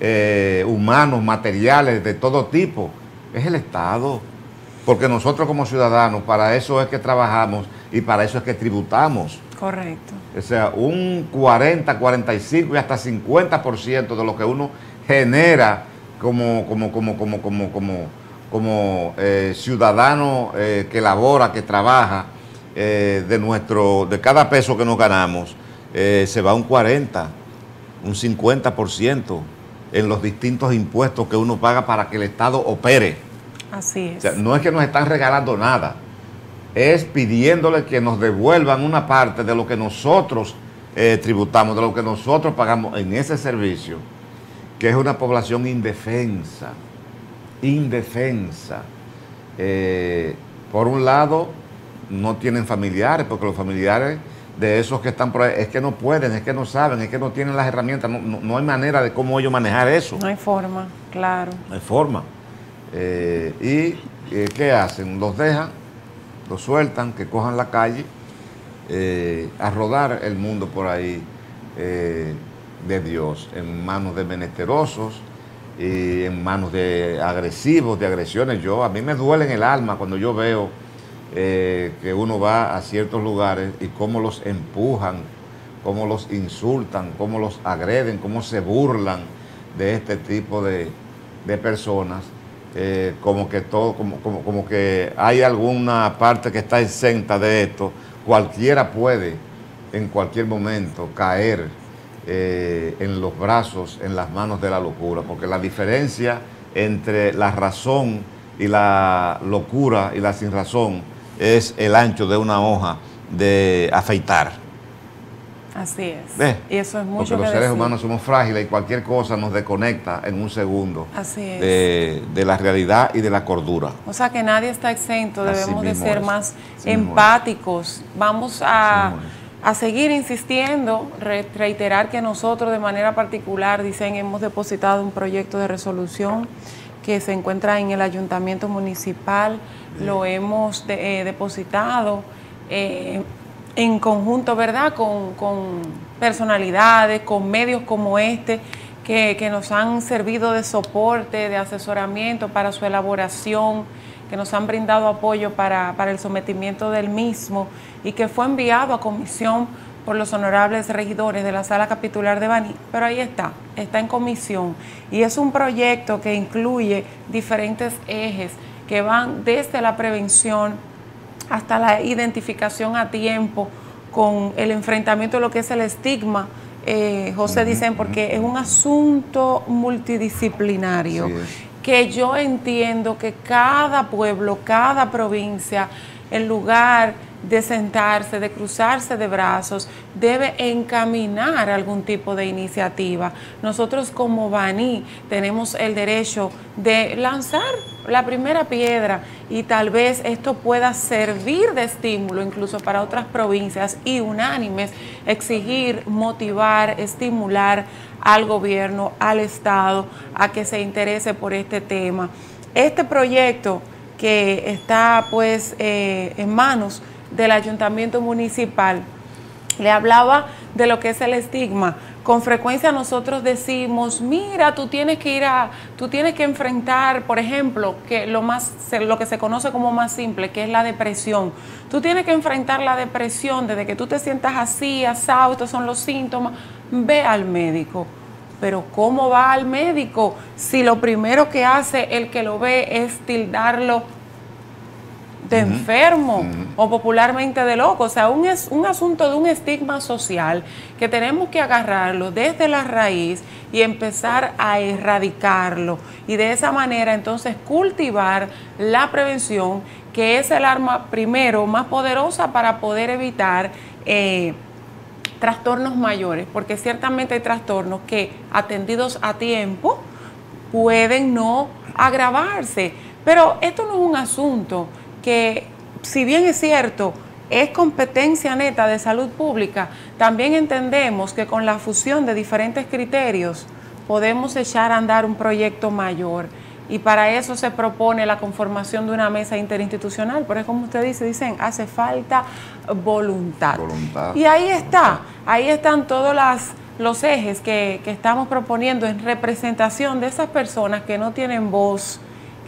eh, humanos, materiales de todo tipo? Es el Estado. Porque nosotros como ciudadanos, para eso es que trabajamos y para eso es que tributamos. Correcto. O sea, un 40, 45 y hasta 50% de lo que uno genera como, como, como, como, como, como, como eh, ciudadano eh, que labora, que trabaja, eh, de, nuestro, de cada peso que nos ganamos, se va un 40, un 50% en los distintos impuestos que uno paga para que el Estado opere. Así es. no es que nos están regalando nada, es pidiéndole que nos devuelvan una parte de lo que nosotros tributamos, de lo que nosotros pagamos en ese servicio, que es una población indefensa indefensa. Eh, por un lado, no tienen familiares, porque los familiares de esos que están por ahí es que no pueden, es que no saben, es que no tienen las herramientas, no, hay manera de cómo ellos manejar eso. No hay forma, claro. No hay forma. Eh, ¿Y eh, qué hacen? Los dejan, los sueltan, que cojan la calle a rodar el mundo por ahí de Dios, en manos de menesterosos, y en manos de agresivos, de agresiones. Yo, a mí me duele en el alma cuando yo veo eh, que uno va a ciertos lugares y cómo los empujan, cómo los insultan, cómo los agreden, cómo se burlan de este tipo de, personas. Eh, como que todo, como, como, como que hay alguna parte que está exenta de esto, cualquiera puede en cualquier momento caer eh, en los brazos, en las manos de la locura, porque la diferencia entre la razón y la locura y la sin razón es el ancho de una hoja de afeitar. Así es. Y eso es mucho Porque los seres humanos somos frágiles y cualquier cosa nos desconecta en un segundo De, la realidad y de la cordura. O sea que nadie está exento, debemos de ser más empáticos. Vamos a a seguir insistiendo, reiterar que nosotros de manera particular, dicen, hemos depositado un proyecto de resolución que se encuentra en el ayuntamiento municipal, lo hemos eh, depositado eh, en conjunto, ¿verdad?, con, personalidades, con medios como este, que, que nos han servido de soporte, de asesoramiento para su elaboración que nos han brindado apoyo para, el sometimiento del mismo y que fue enviado a comisión por los honorables regidores de la sala capitular de Baní, pero ahí está, está en comisión. Y es un proyecto que incluye diferentes ejes que van desde la prevención hasta la identificación a tiempo con el enfrentamiento de lo que es el estigma, eh, José dicen, porque es un asunto multidisciplinario que yo entiendo que cada pueblo, cada provincia, en lugar de sentarse, de cruzarse de brazos, debe encaminar algún tipo de iniciativa. Nosotros como Baní tenemos el derecho de lanzar la primera piedra y tal vez esto pueda servir de estímulo incluso para otras provincias y unánimes, exigir, motivar, estimular al gobierno, al Estado, a que se interese por este tema. Este proyecto que está pues eh, en manos del ayuntamiento municipal, le hablaba de lo que es el estigma. Con frecuencia nosotros decimos, mira, tú tienes que ir a, tú tienes que enfrentar, por ejemplo, que lo más, lo que se conoce como más simple, que es la depresión. Tú tienes que enfrentar la depresión desde que tú te sientas así, asado, estos son los síntomas ve al médico. Pero ¿cómo va al médico si lo primero que hace el que lo ve es tildarlo de enfermo o popularmente de loco? O sea, un, es un asunto de un estigma social que tenemos que agarrarlo desde la raíz y empezar a erradicarlo. Y de esa manera entonces cultivar la prevención, que es el arma primero más poderosa para poder evitar... Eh, trastornos mayores, porque ciertamente hay trastornos que atendidos a tiempo pueden no agravarse. Pero esto no es un asunto que, si bien es cierto, es competencia neta de salud pública, también entendemos que con la fusión de diferentes criterios podemos echar a andar un proyecto mayor. Y para eso se propone la conformación de una mesa interinstitucional, pero es como usted dice, dicen, hace falta voluntad. Y ahí está, ahí están todos los ejes que, estamos proponiendo en representación de esas personas que no tienen voz,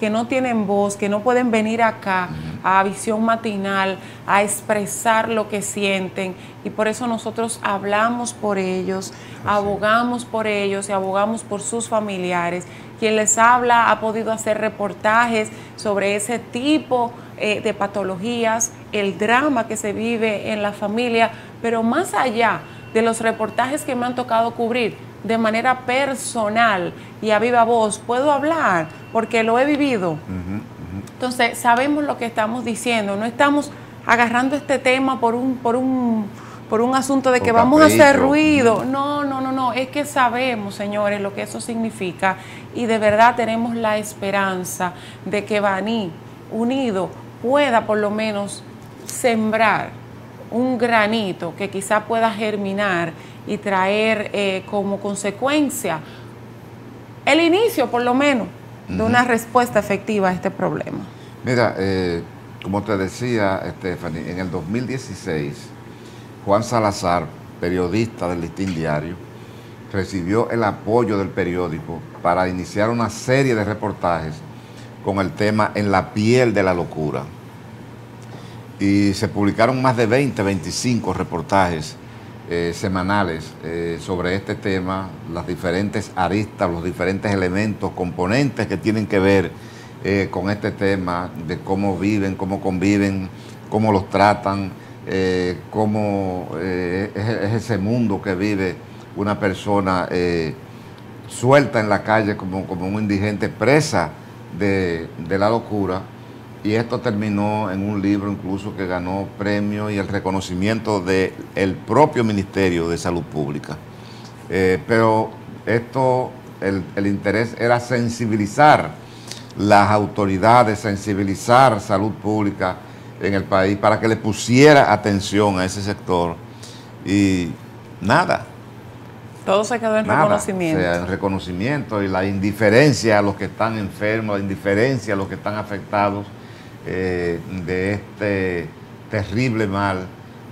que no tienen voz, que no pueden venir acá a Visión Matinal a expresar lo que sienten. Y por eso nosotros hablamos por ellos, abogamos por ellos y abogamos por sus familiares. Quien les habla ha podido hacer reportajes sobre ese tipo eh, de patologías, el drama que se vive en la familia, pero más allá de los reportajes que me han tocado cubrir de manera personal y a viva voz, puedo hablar porque lo he vivido. Entonces, sabemos lo que estamos diciendo, no estamos agarrando este tema por un, por un, por un asunto de que vamos a hacer ruido. No, no, no, no, es que sabemos, señores, lo que eso significa y de verdad tenemos la esperanza de que Baní, unido, pueda por lo menos sembrar un granito que quizá pueda germinar y traer eh, como consecuencia el inicio, por lo menos, de una respuesta efectiva a este problema. Mira, eh, como te decía, Stephanie, en el 2016, Juan Salazar, periodista del Listín Diario, recibió el apoyo del periódico para iniciar una serie de reportajes con el tema En la piel de la locura. Y se publicaron más de 20, 25 reportajes eh, semanales eh, sobre este tema, las diferentes aristas, los diferentes elementos, componentes que tienen que ver eh, con este tema, de cómo viven, cómo conviven, cómo los tratan, cómo es, ese mundo que vive una persona suelta en la calle como, como un indigente presa de, de la locura y esto terminó en un libro incluso que ganó premio y el reconocimiento del el propio Ministerio de Salud Pública. Eh, pero esto, el, el, interés era sensibilizar las autoridades, sensibilizar salud pública en el país para que le pusiera atención a ese sector y nada. Todo se quedó en reconocimiento. O sea, en reconocimiento y la indiferencia a los que están enfermos, la indiferencia a los que están afectados eh, de este terrible mal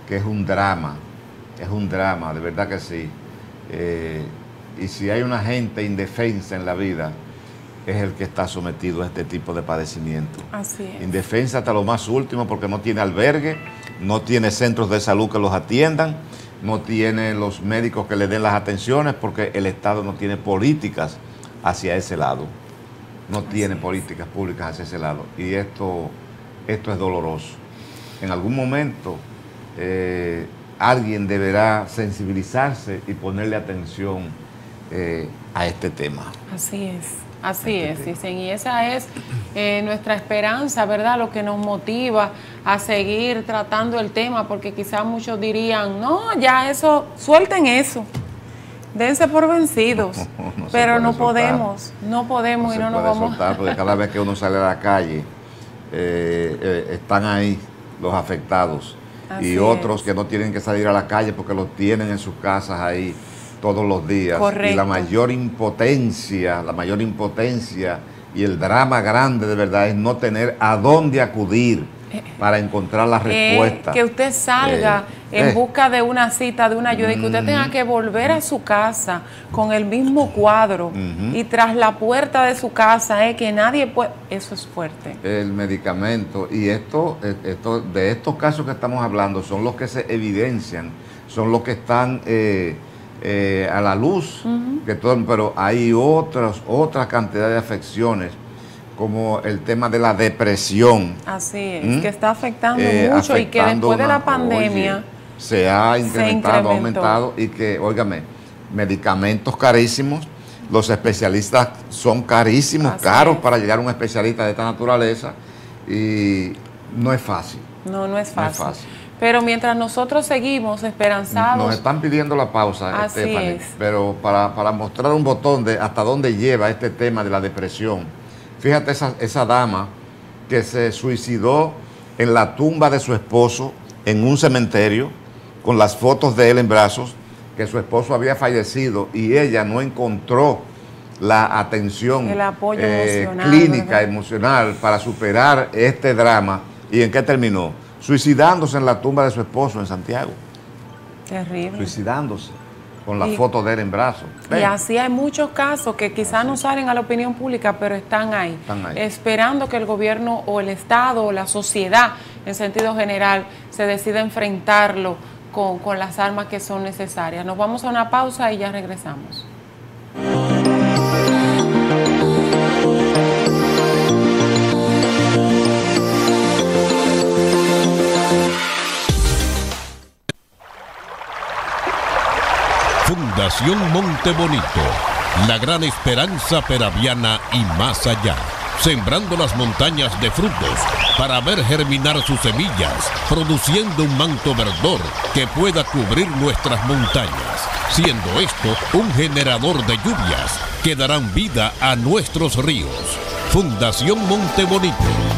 que es un drama, es un drama, de verdad que sí. Eh, y si hay una gente indefensa en la vida, es el que está sometido a este tipo de padecimiento. Así es. Indefensa hasta lo más último porque no tiene albergue, no tiene centros de salud que los atiendan, no tiene los médicos que le den las atenciones porque el Estado no tiene políticas hacia ese lado no tiene políticas públicas hacia ese lado. Y esto, esto es doloroso. En algún momento eh, alguien deberá sensibilizarse y ponerle atención eh, a este tema. Así es. Así es, dicen, y esa es eh, nuestra esperanza, ¿verdad? Lo que nos motiva a seguir tratando el tema, porque quizás muchos dirían, no, ya eso, suelten eso, dense por vencidos, pero no podemos, no podemos y no nos vamos soltar porque cada vez que uno sale a la calle eh, eh, están ahí los afectados. Y otros que no tienen que salir a la calle porque los tienen en sus casas ahí todos los días. Y la mayor impotencia, la mayor impotencia y el drama grande de verdad es no tener a dónde acudir para encontrar la eh, respuesta. que usted salga eh, en eh. busca de una cita, de una ayuda, y que usted tenga que volver a su casa con el mismo cuadro y tras la puerta de su casa, eh, que nadie puede... Eso es fuerte. El medicamento, y esto, esto, de estos casos que estamos hablando, son los que se evidencian, son los que están... a la luz, que todo, pero hay otras, otra cantidad de afecciones como el tema de la depresión. Así es, que está afectando eh, mucho y que después de la pandemia se ha incrementado, ha aumentado y que, óigame, medicamentos carísimos, los especialistas son carísimos, caros para llegar a un especialista de esta naturaleza y no es fácil. No, no es fácil. Pero mientras nosotros seguimos esperanzados. Nos están pidiendo la pausa, Así es. pero para, para mostrar un botón de hasta dónde lleva este tema de la depresión Fíjate esa, dama que se suicidó en la tumba de su esposo en un cementerio con las fotos de él en brazos, que su esposo había fallecido y ella no encontró la atención eh, clínica, emocional para superar este drama. ¿Y en qué terminó? Suicidándose en la tumba de su esposo en Santiago. Terrible. Suicidándose. Con la Y- foto de él en brazo. Y así hay muchos casos que quizás no salen a la opinión pública, pero están ahí, Están ahí. esperando que el gobierno o el Estado o la sociedad en sentido general se decida enfrentarlo con, con las armas que son necesarias. Nos vamos a una pausa y ya regresamos. Fundación Monte Bonito, la gran esperanza peraviana y más allá. Sembrando las montañas de frutos para ver germinar sus semillas, produciendo un manto verdor que pueda cubrir nuestras montañas, siendo esto un generador de lluvias que darán vida a nuestros ríos. Fundación Monte Bonito,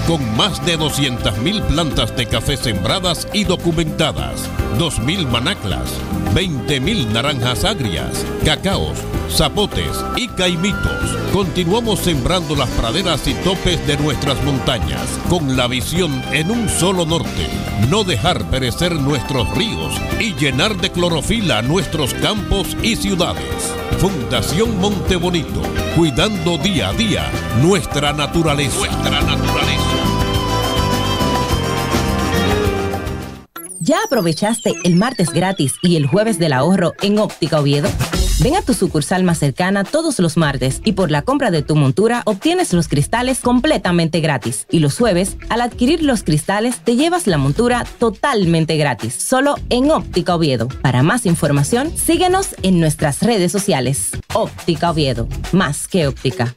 con más de 200.000 plantas de café sembradas y documentadas, 2.000 manaclas, 20.000 naranjas agrias, cacaos, zapotes y caimitos. Continuamos sembrando las praderas y topes de nuestras montañas, con la visión en un solo norte, no dejar perecer nuestros ríos y llenar de clorofila nuestros campos y ciudades. Fundación Monte Bonito, cuidando día a día nuestra naturaleza. Nuestra naturaleza. ¿Ya aprovechaste el martes gratis y el jueves del ahorro en Óptica Oviedo? Ven a tu sucursal más cercana todos los martes y por la compra de tu montura obtienes los cristales completamente gratis. Y los jueves, al adquirir los cristales, te llevas la montura totalmente gratis, solo en Óptica Oviedo. Para más información, síguenos en nuestras redes sociales. Óptica Oviedo, más que óptica.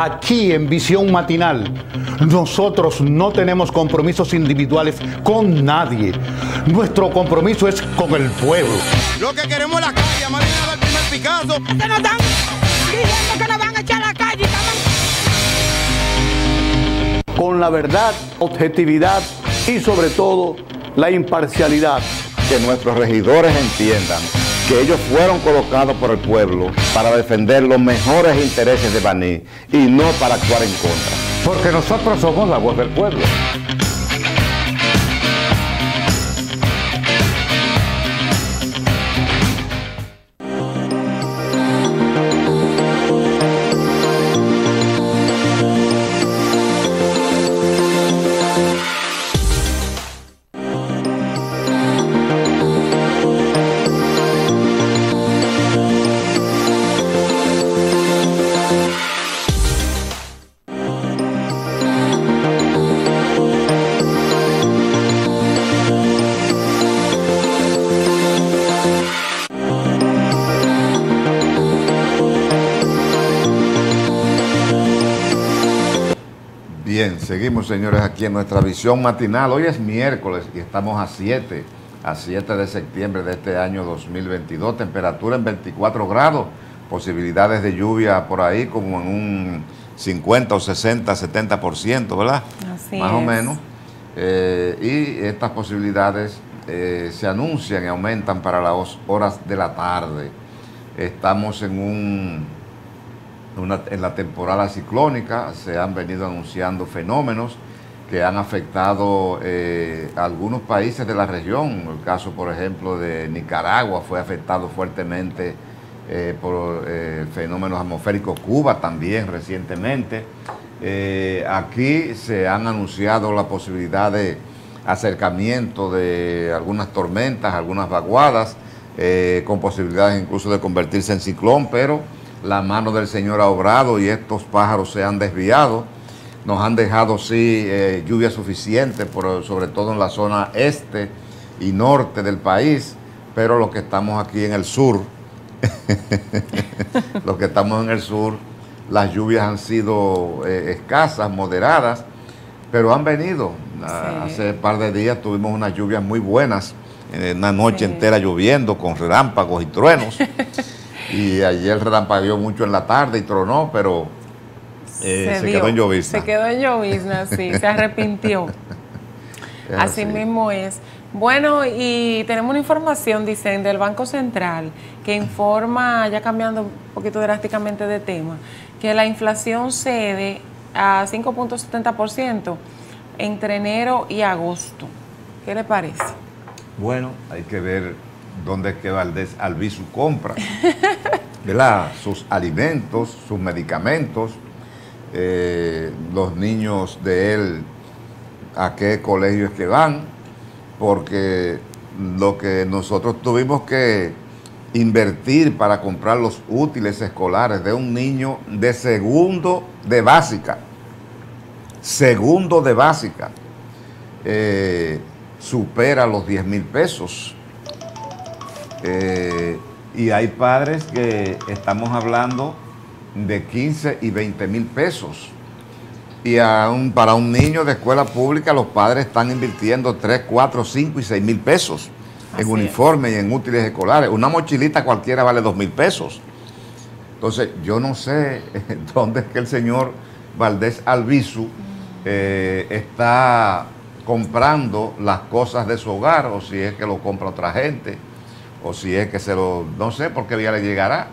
Aquí en Visión Matinal, nosotros no tenemos compromisos individuales con nadie. Nuestro compromiso es con el pueblo. Lo que queremos es la calle, Marina del primer Picasso. Que nos están diciendo que nos van a echar a la calle. Con la verdad, objetividad y sobre todo la imparcialidad. Que nuestros regidores entiendan que ellos fueron colocados por el pueblo para defender los mejores intereses de Baní y no para actuar en contra. Porque nosotros somos la voz del pueblo. Seguimos señores aquí en nuestra visión matinal. Hoy es miércoles y estamos a 7, a 7 de septiembre de este año 2022. Temperatura en 24 grados, posibilidades de lluvia por ahí como en un 50 o 60, 70%, ¿verdad? Así Más o menos. Eh, y estas posibilidades eh, se anuncian y aumentan para las horas de la tarde. Estamos en un en la temporada ciclónica se han venido anunciando fenómenos que han afectado eh, algunos países de la región. El caso, por ejemplo, de Nicaragua fue afectado fuertemente eh, por eh, fenómenos atmosféricos. Cuba también recientemente. Aquí se han anunciado la posibilidad de acercamiento de algunas tormentas, algunas vaguadas, con posibilidades incluso de convertirse en ciclón, pero la mano del Señor ha obrado y estos pájaros se han desviado. Nos han dejado sí eh, lluvia suficiente, por- sobre todo en la zona este y norte del país, pero los que estamos aquí en el sur, los que estamos en el sur, las lluvias han sido eh, escasas, moderadas, pero han venido. Ah, Sí. Hace un par de días tuvimos unas lluvias muy buenas una noche entera lloviendo con relámpagos y truenos. y ayer relampagueó mucho en la tarde y tronó, pero eh, se, quedó en llovizna. Se quedó en llovizna, sí, se arrepintió. así, mismo es. Bueno, y tenemos una información, dicen, del Banco Central, que informa, ya cambiando un poquito drásticamente de tema, que la inflación cede a 5.70% entre enero y agosto. ¿Qué le parece? Bueno, hay que ver dónde es que Valdés Albizu compra ¿verdad? sus alimentos, sus medicamentos, eh, los niños de él, a qué colegios que van, porque lo que nosotros tuvimos que invertir para comprar los útiles escolares de un niño de segundo de básica, segundo de básica, eh, supera los 10 mil pesos. Eh, y hay padres que estamos hablando de 15 y 20 mil pesos. Y para un niño de escuela pública los padres están invirtiendo 3, 4, 5 y 6 mil pesos en uniformes y en útiles escolares. Una mochilita cualquiera vale 2 mil pesos. Entonces, yo no sé dónde es que el señor Valdés Albizu eh, está comprando las cosas de su hogar, o si es que lo compra otra gente, o si es que se lo, no sé por qué día le llegará.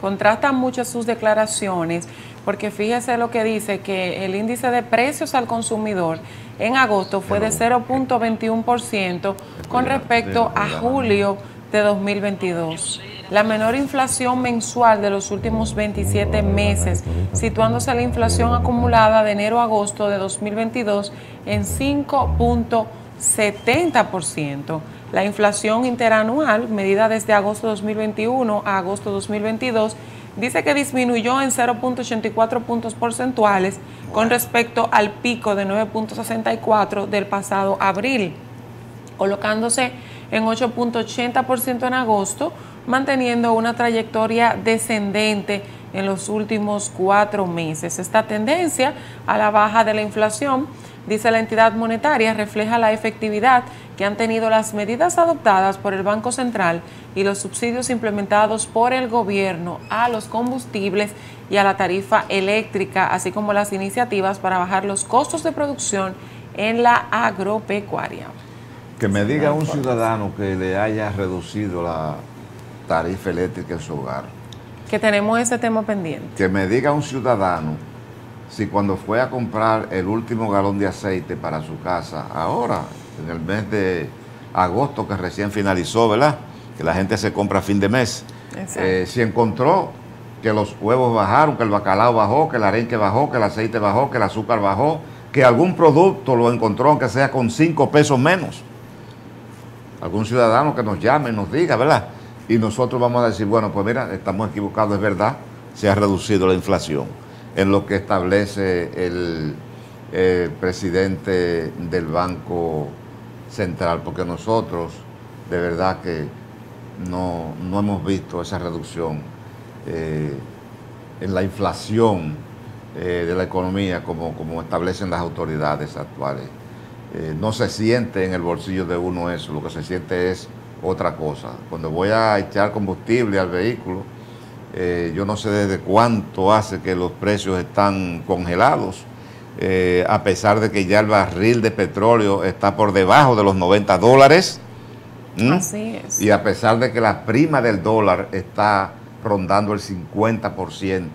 Contrastan mucho sus declaraciones, porque fíjese lo que dice, que el índice de precios al consumidor en agosto fue de 0.21% con respecto a julio de 2022. La menor inflación mensual de los últimos 27 meses, situándose la inflación acumulada de enero a agosto de 2022 en 5.70%. La inflación interanual, medida desde agosto de 2021 a agosto de 2022, dice que disminuyó en 0.84 puntos porcentuales con respecto al pico de 9.64 del pasado abril, colocándose en 8.80% en agosto, manteniendo una trayectoria descendente en los últimos cuatro meses. Esta tendencia a la baja de la inflación, dice la entidad monetaria, refleja la efectividad que han tenido las medidas adoptadas por el Banco Central y los subsidios implementados por el gobierno a los combustibles y a la tarifa eléctrica, así como las iniciativas para bajar los costos de producción en la agropecuaria. Que me diga un ciudadano que le haya reducido la tarifa eléctrica en su hogar. Que tenemos ese tema pendiente. Que me diga un ciudadano si cuando fue a comprar el último galón de aceite para su casa, ahora, en el mes de agosto que recién finalizó, ¿verdad? Que la gente se compra a fin de mes. Eh, si encontró que los huevos bajaron, que el bacalao bajó, que el arenque bajó, que el aceite bajó, que el azúcar bajó, que algún producto lo encontró aunque sea con cinco pesos menos algún ciudadano que nos llame y nos diga, ¿verdad? Y nosotros vamos a decir, bueno, pues mira, estamos equivocados, es verdad, se ha reducido la inflación en lo que establece el, presidente del Banco Central, porque nosotros de verdad que no, hemos visto esa reducción eh, en la inflación eh, de la economía como, como establecen las autoridades actuales. Eh, no se siente en el bolsillo de uno eso, lo que se siente es otra cosa. Cuando voy a echar combustible al vehículo, eh, yo no sé desde cuánto hace que los precios están congelados, eh, a pesar de que ya el barril de petróleo está por debajo de los 90 dólares. Así es. Y a pesar de que la prima del dólar está rondando el 50%.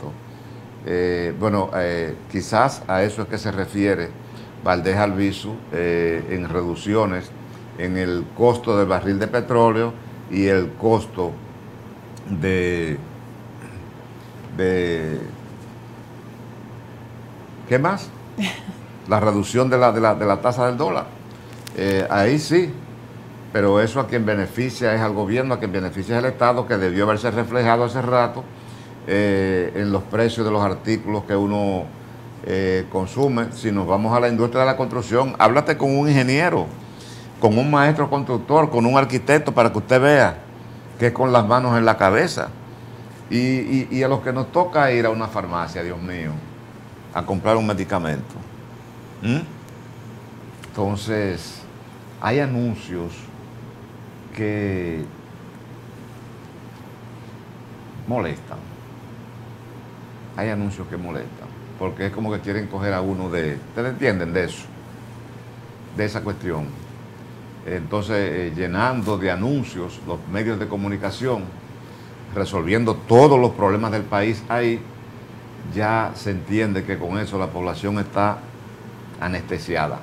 bueno, quizás a eso es que se refiere Valdés Albizu eh, en reducciones en el costo del barril de petróleo y el costo de, de ¿qué más? La reducción de la, de la, tasa del dólar. Eh, ahí sí, pero eso a quien beneficia es al gobierno, a quien beneficia es el Estado, que debió haberse reflejado hace rato eh, en los precios de los artículos que uno eh, consume, si nos vamos a la industria de la construcción, háblate con un ingeniero, con un maestro constructor, con un arquitecto para que usted vea que es con las manos en la cabeza. Y, a los que nos toca ir a una farmacia, Dios mío, a comprar un medicamento. Entonces, hay anuncios que molestan. Hay anuncios que molestan, porque es como que quieren coger a uno de... ¿Ustedes entienden de eso? De esa cuestión. Entonces, eh, llenando de anuncios los medios de comunicación, resolviendo todos los problemas del país ahí, ya se entiende que con eso la población está anestesiada.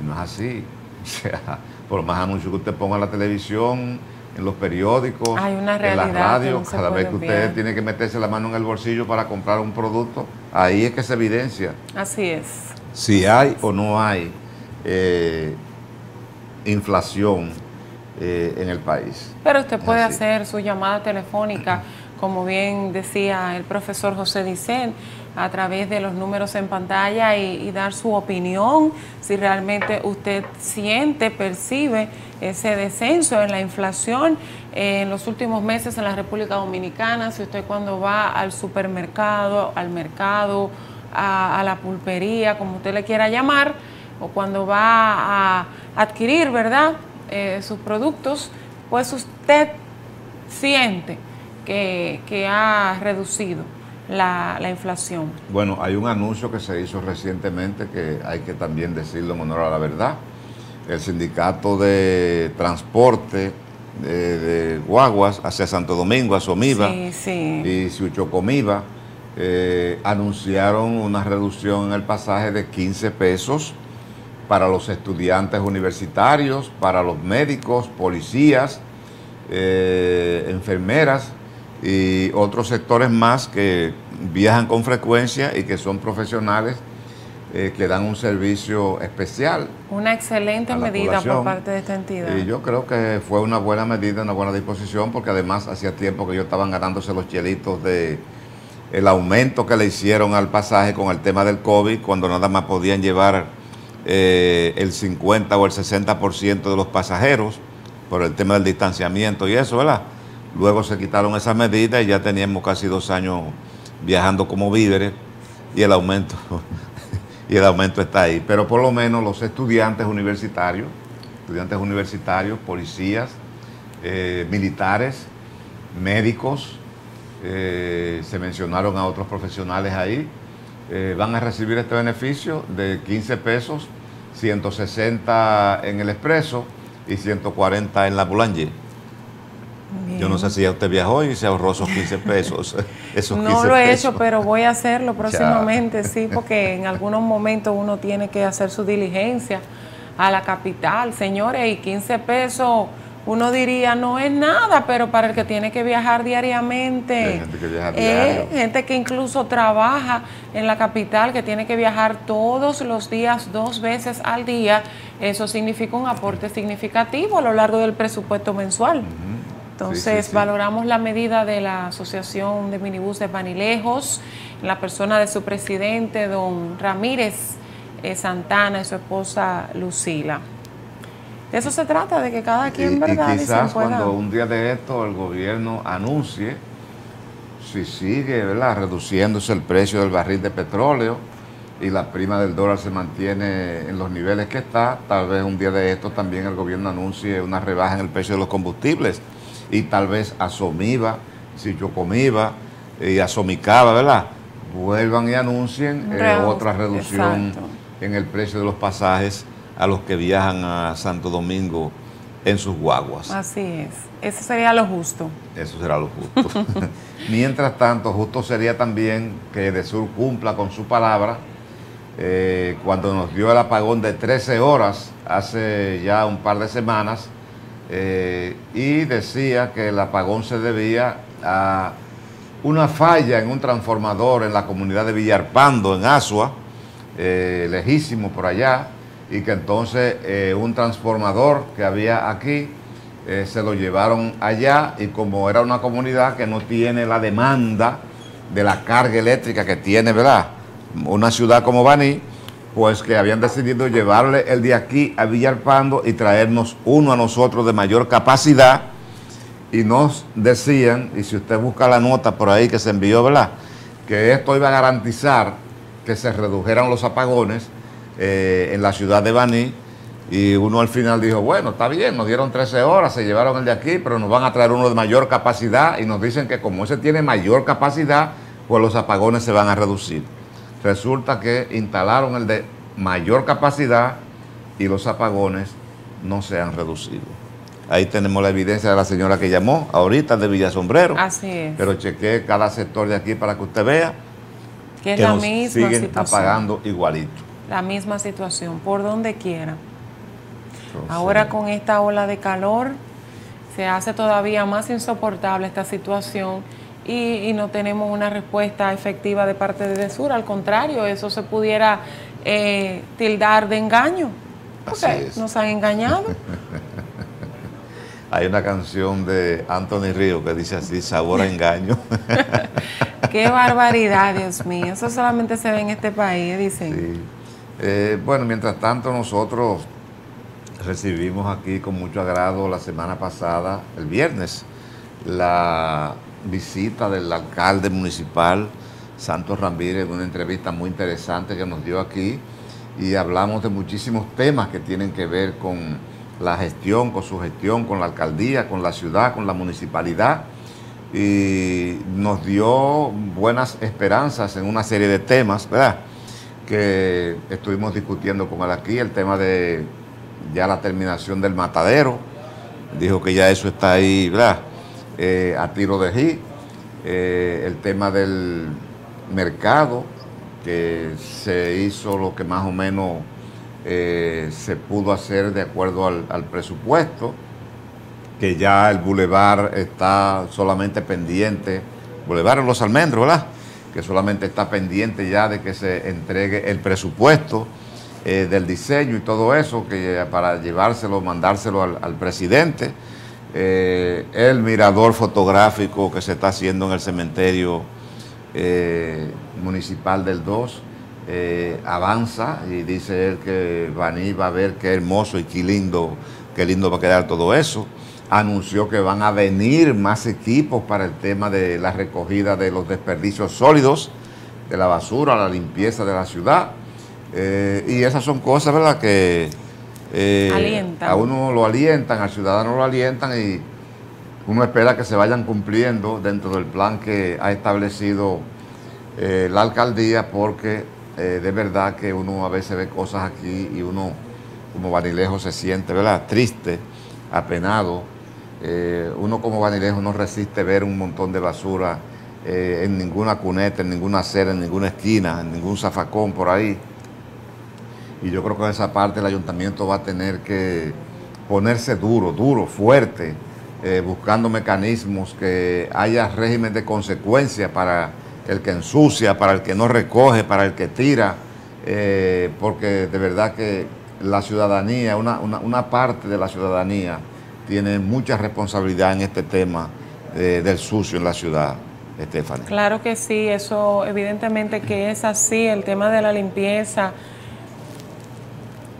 Y no es así. O sea, por más anuncios que usted ponga en la televisión, en los periódicos, Hay una en realidad la que radio, no cada vez que usted tiene que meterse la mano en el bolsillo para comprar un producto, ahí es que se evidencia Así es. si hay o no hay eh, inflación eh, en el país. Pero usted puede hacer su llamada telefónica, como bien decía el profesor José Dicen, a través de los números en pantalla y, dar su opinión, si realmente usted siente, percibe ese descenso en la inflación en los últimos meses en la República Dominicana, si usted cuando va al supermercado, al mercado, a, a la pulpería, como usted le quiera llamar, o cuando va a adquirir, ¿verdad?, eh, sus productos, pues usted siente que, que ha reducido la, la inflación. Bueno, hay un anuncio que se hizo recientemente que hay que también decirlo en honor a la verdad. El sindicato de transporte de, de Guaguas hacia Santo Domingo, a Somiva Sí, sí. y Siuchocomiva, eh, anunciaron una reducción en el pasaje de 15 pesos para los estudiantes universitarios, para los médicos, policías, eh, enfermeras y otros sectores más que viajan con frecuencia y que son profesionales eh, que dan un servicio especial. Una excelente medida por parte de esta entidad. Y yo creo que fue una buena medida, una buena disposición, porque además hacía tiempo que ellos estaban ganándose los chelitos de el aumento que le hicieron al pasaje con el tema del COVID, cuando nada más podían llevar eh, el 50 o el 60% de los pasajeros por el tema del distanciamiento y eso, ¿verdad? Luego se quitaron esas medidas y ya teníamos casi dos años viajando como víveres y el aumento y el aumento está ahí. Pero por lo menos los estudiantes universitarios, estudiantes universitarios, policías, eh, militares, médicos, eh, se mencionaron a otros profesionales ahí, eh, van a recibir este beneficio de 15 pesos, 160 en el expreso y 140 en la Boulanger. Yo no sé si ya usted viajó y se ahorró esos 15 pesos. Esos No 15 lo he pesos. hecho, pero voy a hacerlo próximamente, sí, porque en algunos momentos uno tiene que hacer su diligencia a la capital, señores, y 15 pesos, uno diría no es nada, pero para el que tiene que viajar diariamente, Hay gente que viaja eh, gente que incluso trabaja en la capital, que tiene que viajar todos los días, dos veces al día, eso significa un aporte significativo a lo largo del presupuesto mensual. Entonces, sí, sí. valoramos la medida de la Asociación de Minibús de Panilejos, en la persona de su presidente, don Ramírez eh, Santana, y su esposa Lucila. De eso se trata, de que cada quien, Y, y ¿verdad? dicen, quizás pueda- cuando un día de esto el gobierno anuncie si sigue ¿verdad? reduciéndose el precio del barril de petróleo y la prima del dólar se mantiene en los niveles que está, tal vez un día de esto también el gobierno anuncie una rebaja en el precio de los combustibles y tal vez Asomiva, Sichocomiva y Asomicaba, ¿verdad? Vuelvan y anuncien eh, otra reducción exacto. en el precio de los pasajes a los que viajan a Santo Domingo en sus guaguas. Así es. Eso sería lo justo. Eso será lo justo. Mientras tanto, justo sería también que Edesur cumpla con su palabra. eh, cuando nos dio el apagón de 13 horas hace ya un par de semanas, eh, y decía que el apagón se debía a una falla en un transformador en la comunidad de Villarpando, en Asua, eh, lejísimo por allá, y que entonces eh, un transformador que había aquí se lo llevaron allá y como era una comunidad que no tiene la demanda de la carga eléctrica que tiene, ¿verdad? Una ciudad como Baní, pues que habían decidido llevarle el de aquí a Villalpando y traernos uno a nosotros de mayor capacidad y nos decían, y si usted busca la nota por ahí que se envió, ¿verdad? Que esto iba a garantizar que se redujeran los apagones eh, en la ciudad de Baní Y uno al final dijo, bueno, está bien, nos dieron 13 horas, se llevaron el de aquí, pero nos van a traer uno de mayor capacidad y nos dicen que como ese tiene mayor capacidad, pues los apagones se van a reducir. Resulta que instalaron el de mayor capacidad y los apagones no se han reducido. Ahí tenemos la evidencia de la señora que llamó ahorita de Villasombrero. Así es. Pero chequeé cada sector de aquí para que usted vea Que es la nos misma siguen situación. apagando igualito. La misma situación, por donde quiera. Ahora con esta ola de calor se hace todavía más insoportable esta situación y, y no tenemos una respuesta efectiva de parte de Sur. Al contrario, eso se pudiera eh, tildar de engaño. Porque nos han engañado. Hay una canción de Anthony Río que dice así, sabor a engaño. Qué barbaridad, Dios mío. Eso solamente se ve en este país, dicen. Eh, bueno, mientras tanto nosotros recibimos aquí con mucho agrado la semana pasada, el viernes, la visita del alcalde municipal Santos Ramírez, una entrevista muy interesante que nos dio aquí y hablamos de muchísimos temas que tienen que ver con la gestión, con su gestión, con la alcaldía, con la ciudad, con la municipalidad y nos dio buenas esperanzas en una serie de temas, ¿verdad? Que estuvimos discutiendo con él aquí, el tema de ya la terminación del matadero, dijo que ya eso está ahí, ¿verdad? Eh, a tiro de ji, Eh, el tema del mercado, que se hizo lo que más o menos eh, se pudo hacer de acuerdo al, presupuesto, que ya el bulevar está solamente pendiente, bulevar los almendros, ¿verdad? Que solamente está pendiente ya de que se entregue el presupuesto eh, del diseño y todo eso, que para llevárselo, mandárselo al presidente. Eh, el mirador fotográfico que se está haciendo en el cementerio eh, municipal del 2 eh, avanza y dice él que Baní va a ver qué hermoso y qué lindo, qué lindo va a quedar todo eso. Anunció que van a venir más equipos para el tema de la recogida de los desperdicios sólidos, de la basura, la limpieza de la ciudad. Y esas son cosas, ¿verdad?, que eh, a uno lo alientan, al ciudadano lo alientan y uno espera que se vayan cumpliendo dentro del plan que ha establecido eh, la alcaldía porque eh, de verdad que uno a veces ve cosas aquí y uno como Banilejo se siente, ¿verdad? Triste, apenado. Uno como Banilejo no resiste ver un montón de basura en ninguna cuneta, en ninguna acera, en ninguna esquina, en ningún zafacón por ahí. Y yo creo que en esa parte el ayuntamiento va a tener que ponerse duro, duro, fuerte, eh, buscando mecanismos que haya régimen de consecuencia para el que ensucia, para el que no recoge, para el que tira, eh, porque de verdad que la ciudadanía, una, una- una parte de la ciudadanía tiene mucha responsabilidad en este tema eh, del sucio en la ciudad, Estefania. Claro que sí, eso evidentemente que es así, el tema de la limpieza.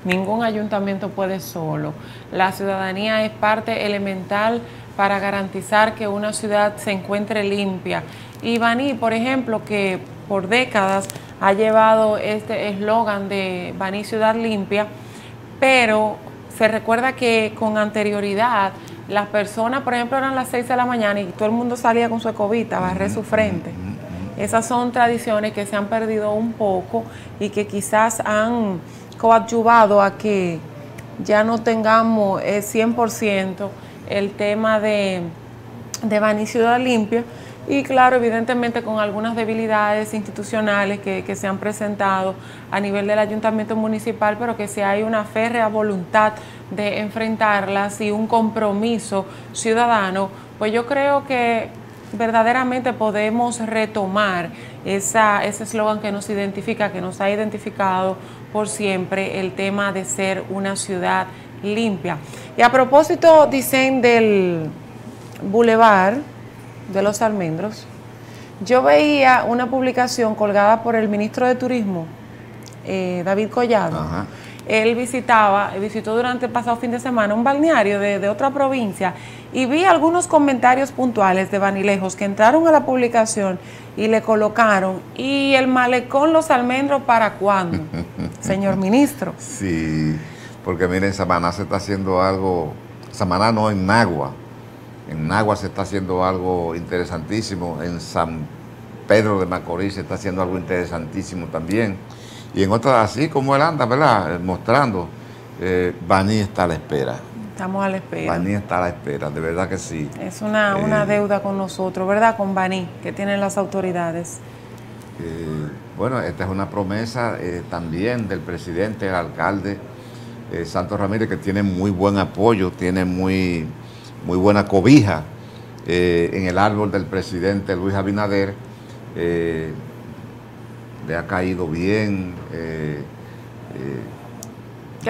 Ningún ayuntamiento puede solo. La ciudadanía es parte elemental para garantizar que una ciudad se encuentre limpia. Y Baní, por ejemplo, que por décadas ha llevado este eslogan de Baní Ciudad Limpia, pero se recuerda que con anterioridad las personas, por ejemplo, eran las 6 de la mañana y todo el mundo salía con su escobita a barrer su frente. Esas son tradiciones que se han perdido un poco y que quizás han coadyuvado a que ya no tengamos eh, 100% el tema de, de Baní Ciudad Limpia. Y claro, evidentemente con algunas debilidades institucionales que, se han presentado a nivel del ayuntamiento municipal, pero que si hay una férrea voluntad de enfrentarlas y un compromiso ciudadano, pues yo creo que verdaderamente podemos retomar esa, ese eslogan que nos identifica, que nos ha identificado por siempre, el tema de ser una ciudad limpia. Y a propósito, dicen del Boulevard de los Almendros, yo veía una publicación colgada por el ministro de Turismo, eh, David Collado. Él visitaba, visitó durante el pasado fin de semana un balneario de, de otra provincia y vi algunos comentarios puntuales de Vanilejos que entraron a la publicación y le colocaron, ¿y el malecón Los Almendros para cuándo? Señor ministro. Sí, porque miren, en Samaná se está haciendo algo, Samaná no, en Nagua, en Nagua se está haciendo algo interesantísimo, en San Pedro de Macorís se está haciendo algo interesantísimo también, y en otras, así como él anda, ¿verdad? Eh, mostrando, eh, Baní está a la espera. Estamos a la espera. Baní está a la espera, de verdad que sí. Es una, una Eh, deuda con nosotros, ¿verdad? Con Baní, que tienen las autoridades. Bueno, esta es una promesa eh, también del presidente, el alcalde eh, Santos Ramírez, que tiene muy buen apoyo, tiene muy, muy buena cobija eh, en el árbol del presidente Luis Abinader. le ha caído bien.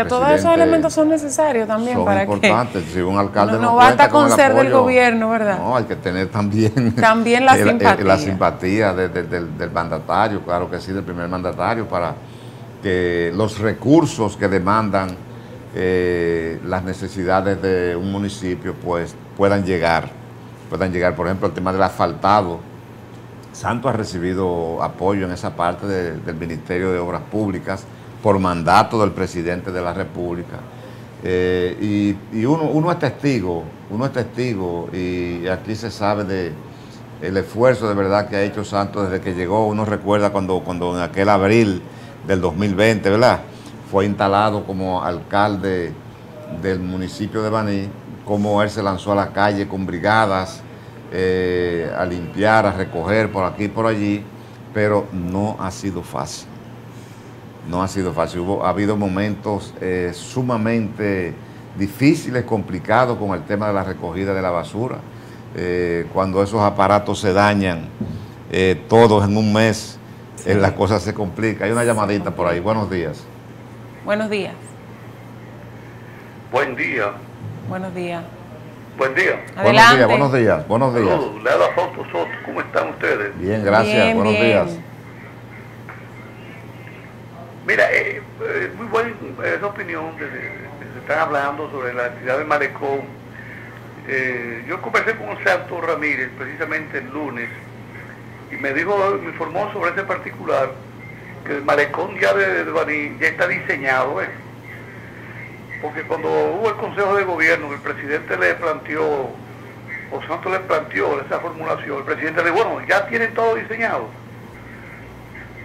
Que todos esos elementos son necesarios también son para importantes. Si un alcalde No- no, no basta con, ser del gobierno, ¿verdad? No, hay que tener también También la el- el- simpatía. la simpatía de- de- del, del mandatario, claro que sí, del primer mandatario, para que los recursos que demandan eh, las necesidades de un municipio pues puedan llegar, puedan llegar. Por ejemplo, el tema del asfaltado. Santo ha recibido apoyo en esa parte de- del Ministerio de Obras Públicas por mandato del presidente de la República. Eh, y uno, uno es testigo, uno es testigo y aquí se sabe de el esfuerzo de verdad que ha hecho Santos desde que llegó. Uno recuerda cuando, cuando en aquel abril del 2020, ¿verdad? Fue instalado como alcalde del municipio de Baní, cómo él se lanzó a la calle con brigadas eh, a limpiar, a recoger por aquí y por allí, pero no ha sido fácil. No ha sido fácil. Hubo, ha habido momentos eh, sumamente difíciles, complicados con el tema de la recogida de la basura. Eh, cuando esos aparatos se dañan, eh, todos en un mes, eh, la cosa se complica. Hay una llamadita por ahí. Buenos días. Buenos días. Buen día. Buenos días. Buen día. Buenos días, buenos días, buenos días. Saludos, le habla Fausto Soto. ¿Cómo están ustedes? Bien, gracias. Bien, buenos bien. días. Mira, eh, eh, muy buena eh, esa opinión de- se están hablando sobre la actividad del malecón. Yo conversé con Santos Ramírez precisamente el lunes y me dijo, me informó sobre ese particular que el malecón ya de, de ya está diseñado, ¿eh? porque cuando hubo el Consejo de Gobierno, el presidente le planteó, o Santos le planteó esa formulación, el presidente le dijo, bueno, ya tienen todo diseñado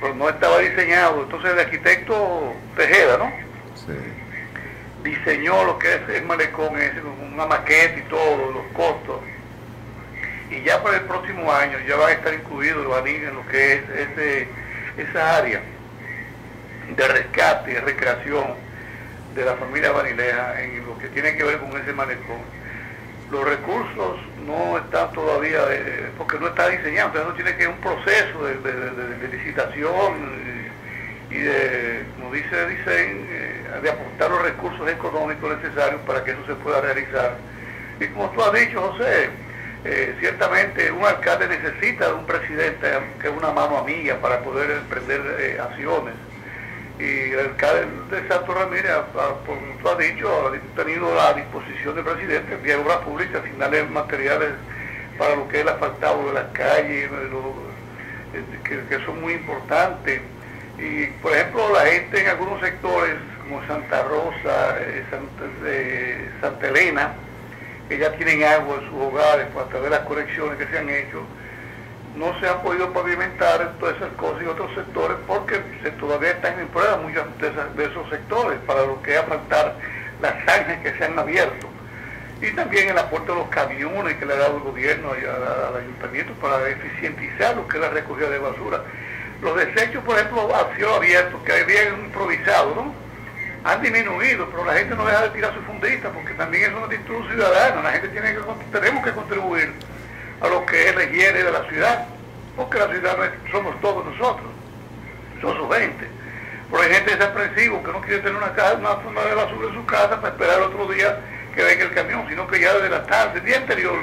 pero no estaba diseñado. Entonces el arquitecto Tejeda, ¿no? Diseñó lo que es el malecón con una maqueta y todo, los costos. Y ya para el próximo año ya va a estar incluido el Baní en lo que es ese, esa área de rescate y recreación de la familia Banileja en lo que tiene que ver con ese malecón. Los recursos no están todavía, eh, porque no está diseñado, entonces no tiene que un proceso de, de- de- licitación y, y de, como dice, dicen, eh, de aportar los recursos económicos necesarios para que eso se pueda realizar. Y como tú has dicho, José, eh, ciertamente un alcalde necesita de un presidente que es una mano amiga para poder emprender eh, acciones y el alcalde de Santo Ramírez, como tú has dicho, ha tenido a disposición del presidente vía obras públicas, asignarle materiales para lo que es el asfaltado de las calles, eh, que, son muy importantes. Y, por ejemplo, la gente en algunos sectores, como Santa Rosa, eh, Santa, eh, Santa Elena, que ya tienen agua en sus hogares pues, a través de las conexiones que se han hecho, no se han podido pavimentar todas esas cosas y otros sectores porque se, todavía están en prueba muchos de, esas- de esos sectores para lo que es afrontar las zanjas que se han abierto. Y también el aporte de los camiones que le ha dado el gobierno al ayuntamiento para eficientizar lo que es la recogida de basura. Los desechos, por ejemplo, a cielo abierto, que había improvisado, ¿no? Han disminuido, pero la gente no deja de tirar su fundita porque también es una actitud ciudadana. La gente tiene que, tenemos que contribuir a lo que la higiene de la ciudad, porque la ciudad no es- somos todos nosotros, son su gente. Pero hay gente desaprensiva que no quiere tener una, casa, una funda de basura en su casa para esperar otro día que venga el camión, sino que ya desde la tarde, el día anterior,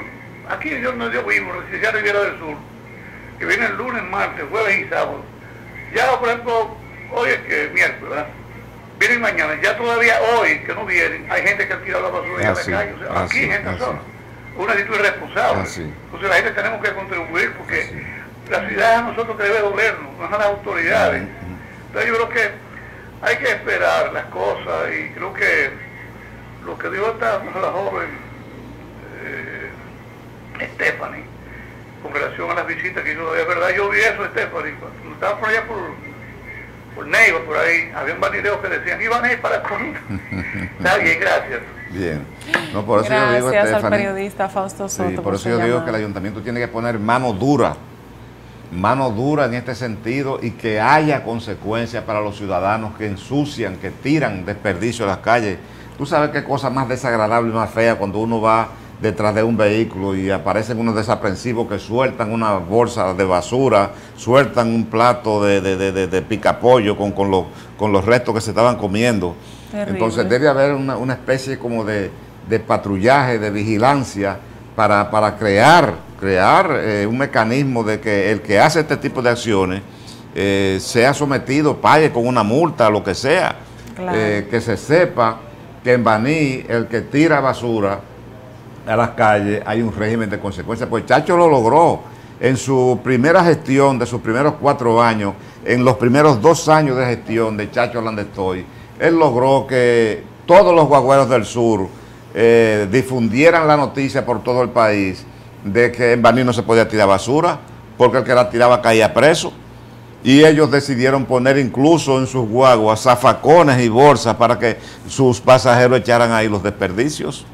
aquí yo no yo vivo, en Residencia Riviera del Sur, que viene el lunes, martes, jueves y sábado. Ya, por ejemplo, hoy es que miércoles, ¿verdad? Vienen mañana, ya todavía hoy que no vienen, hay gente que ha tirado la basura en la calle, o sea, aquí así, gente así. Una actitud irresponsable. Así. Entonces la gente tenemos que contribuir porque la ciudad es a nosotros que debe dolernos, no es a las autoridades. Entonces yo creo que hay que esperar las cosas y creo que lo que dijo esta la joven eh, Stephanie con relación a las visitas que hizo, es verdad, yo vi eso Stephanie, cuando estaba por allá por, por Neiva, por ahí, había un que decían, iban a ir para cuándo. Está bien, gracias. Bien. No, por eso yo Gracias digo, al Stephanie, periodista Fausto Soto. Sí, por por eso yo digo que el ayuntamiento tiene que poner mano dura, mano dura en este sentido y que haya consecuencias para los ciudadanos que ensucian, que tiran desperdicio a las calles. Tú sabes qué cosa más desagradable y más fea cuando uno va detrás de un vehículo y aparecen unos desaprensivos que sueltan una bolsa de basura, sueltan un plato de, de, de, de- de picapollo con, con, los, con los restos que se estaban comiendo. Terrible. Entonces debe haber una, una especie como de, de patrullaje, de vigilancia para, para crear, crear eh, un mecanismo de que el que hace este tipo de acciones eh, sea sometido, pague con una multa, lo que sea. Claro. Eh, que se sepa que en Baní el que tira basura a las calles hay un régimen de consecuencias. Pues Chacho lo logró en su primera gestión de sus primeros cuatro años, en los primeros dos años de gestión de Chacho Landestoy, él logró que todos los guagüeros del sur eh, difundieran la noticia por todo el país de que en Baní no se podía tirar basura, porque el que la tiraba caía preso. Y ellos decidieron poner incluso en sus guaguas zafacones y bolsas para que sus pasajeros echaran ahí los desperdicios.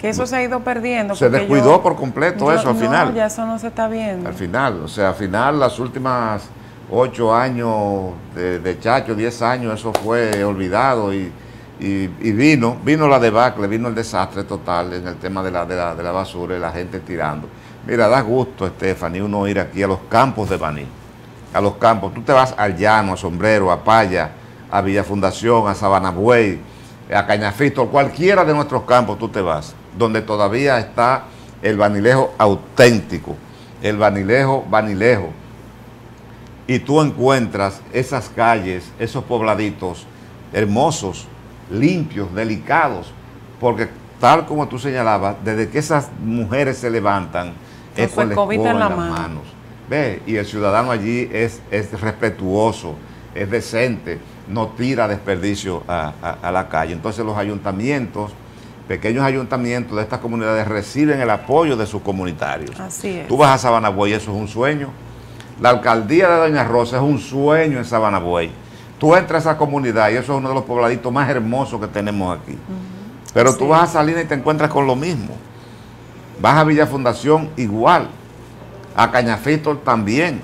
Que eso se ha ido perdiendo. Se descuidó yo- por completo yo- eso al no, final. ya eso no se está viendo. Al final, o sea, al final, las últimas ocho años de, Chacho, diez años, eso fue olvidado y, y- vino, vino la debacle, vino el desastre total en el tema de la, de la, de la basura y la gente tirando. Mira, da gusto, Stephanie, uno ir aquí a los campos de Baní, a los campos. Tú te vas al Llano, a Sombrero, a Paya, a Villa Fundación, a Sabanabuey, a Cañafito, cualquiera de nuestros campos tú te vas, donde todavía está el vanilejo auténtico, el vanilejo vanilejo. Y tú encuentras esas calles, esos pobladitos hermosos, limpios, delicados, porque tal como tú señalabas, desde que esas mujeres se levantan, es Con la en las mano. manos. Ve, y el ciudadano allí es, es respetuoso, es decente, no tira desperdicio a, a- a la calle. Entonces los ayuntamientos, pequeños ayuntamientos de estas comunidades reciben el apoyo de sus comunitarios. Así es. Tú vas a Sabanabuey, eso es un sueño. La alcaldía de Doña Rosa es un sueño en Sabanabuey. Tú entras a esa comunidad y eso es uno de los pobladitos más hermosos que tenemos aquí. Pero tú vas a Salinas y te encuentras con lo mismo. Vas a Villa Fundación igual. A Cañafito también.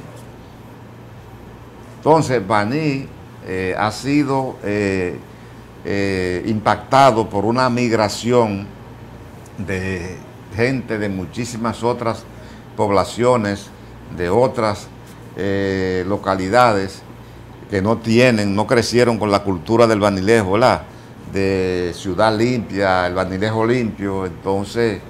Entonces, Baní eh, ha sido eh, eh, impactado por una migración de gente de muchísimas otras poblaciones, de otras eh, localidades que no tienen, no crecieron con la cultura del vanilejo, ¿verdad? De ciudad limpia, el vanilejo limpio, entonces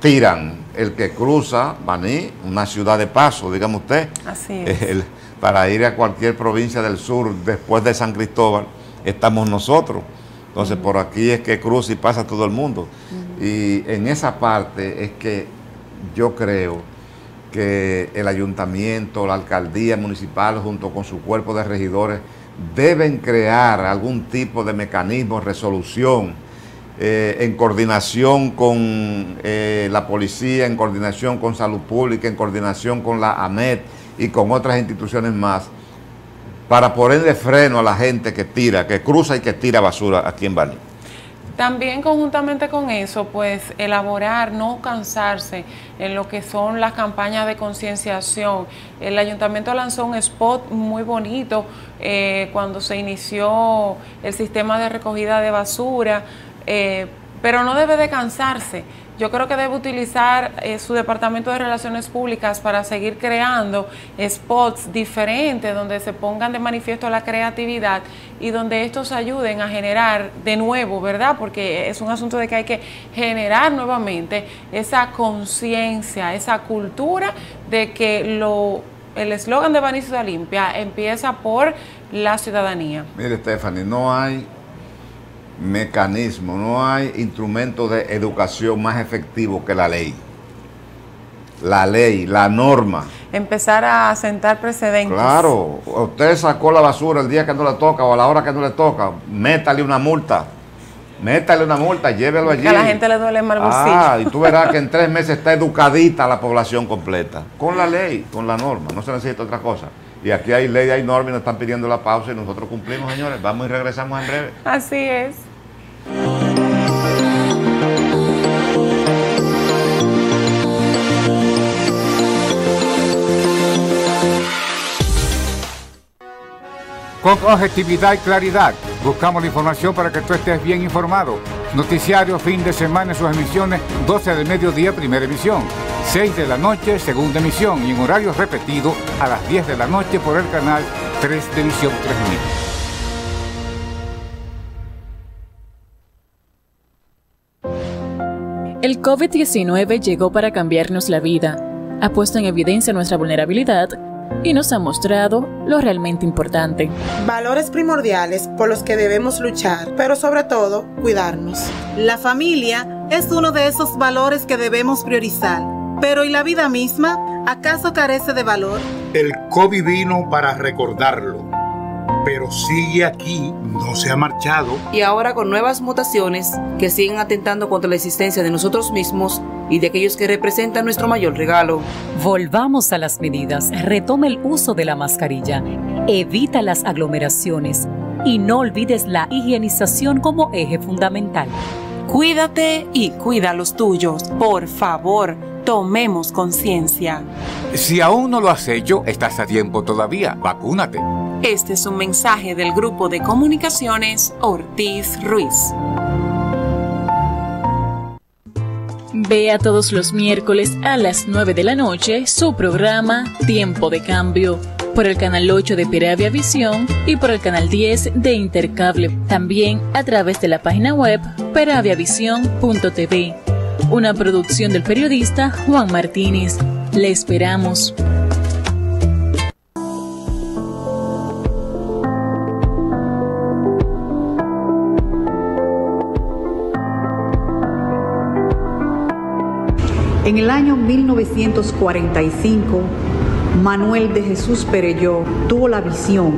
tiran el que cruza Baní, una ciudad de paso, dígame usted, Así es. el- para ir a cualquier provincia del sur después de San Cristóbal, estamos nosotros. Entonces por aquí es que cruza y pasa todo el mundo. Y en esa parte es que yo creo que el ayuntamiento, la alcaldía municipal, junto con su cuerpo de regidores, deben crear algún tipo de mecanismo, resolución, eh, en coordinación con eh, la policía, en coordinación con salud pública, en coordinación con la ANET y con otras instituciones más, para ponerle freno a la gente que tira, que cruza y que tira basura aquí en Bani. También conjuntamente con eso, pues elaborar, no cansarse en lo que son las campañas de concienciación. El ayuntamiento lanzó un spot muy bonito eh, cuando se inició el sistema de recogida de basura, eh, pero no debe de cansarse. Yo creo que debe utilizar eh, su departamento de relaciones públicas para seguir creando spots diferentes donde se pongan de manifiesto la creatividad y donde estos ayuden a generar de nuevo, ¿verdad? Porque es un asunto de que hay que generar nuevamente esa conciencia, esa cultura de que lo el eslogan de Ciudad Limpia empieza por la ciudadanía. Mire, Stephanie, no hay mecanismo, no hay instrumento de educación más efectivo que la ley. la ley, la norma. Empezar a sentar precedentes. Claro, usted sacó la basura el día que no le toca o a la hora que no le toca, métale una multa. Métale una multa, llévelo allí. Que a la gente le duele más el Ah, bolsillo. y tú verás que en tres meses está educadita la población completa. Con la ley, con la norma, no se necesita otra cosa. Y aquí hay ley, hay norma y nos están pidiendo la pausa y nosotros cumplimos, señores. Vamos y regresamos en breve. Así es. Con objetividad y claridad, buscamos la información para que tú estés bien informado. Noticiario fin de semana en sus emisiones 12 del mediodía, primera emisión, 6 de la noche, segunda emisión y en horario repetido a las 10 de la noche por el canal 3 de Visión 3000. El COVID-19 llegó para cambiarnos la vida, ha puesto en evidencia nuestra vulnerabilidad y nos ha mostrado lo realmente importante. Valores primordiales por los que debemos luchar, pero sobre todo cuidarnos. La familia es uno de esos valores que debemos priorizar. Pero ¿y la vida misma? ¿Acaso carece de valor? El COVID vino para recordarlo, pero sigue aquí, no se ha marchado. Y ahora con nuevas mutaciones que siguen atentando contra la existencia de nosotros mismos y de aquellos que representan nuestro mayor regalo. Volvamos a las medidas. Retome el uso de la mascarilla. Evita las aglomeraciones. Y no olvides la higienización como eje fundamental. Cuídate y cuida a los tuyos. Por favor, tomemos conciencia. Si aún no lo has hecho, estás a tiempo todavía. Vacúnate. Este es un mensaje del grupo de comunicaciones Ortiz Ruiz. Vea todos los miércoles a las 9 de la noche su programa Tiempo de Cambio por el canal 8 de Peravia Visión y por el canal 10 de Intercable. También a través de la página web peraviavision.tv. Una producción del periodista Juan Martínez. Le esperamos. En el año 1945, Manuel de Jesús Perelló tuvo la visión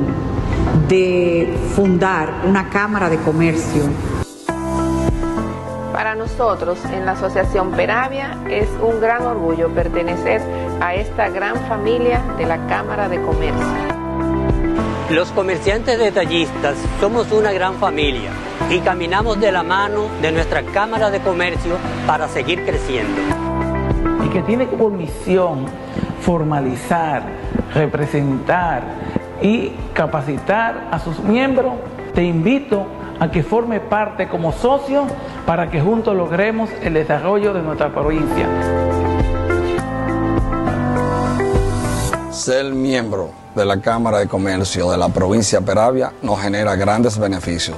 de fundar una cámara de comercio. Nosotros en la Asociación Peravia es un gran orgullo pertenecer a esta gran familia de la Cámara de Comercio. Los comerciantes detallistas somos una gran familia y caminamos de la mano de nuestra Cámara de Comercio para seguir creciendo. y que tiene por misión formalizar, representar y capacitar a sus miembros, te invito a que forme parte como socio para que juntos logremos el desarrollo de nuestra provincia. Ser miembro de la Cámara de Comercio de la provincia de Peravia nos genera grandes beneficios.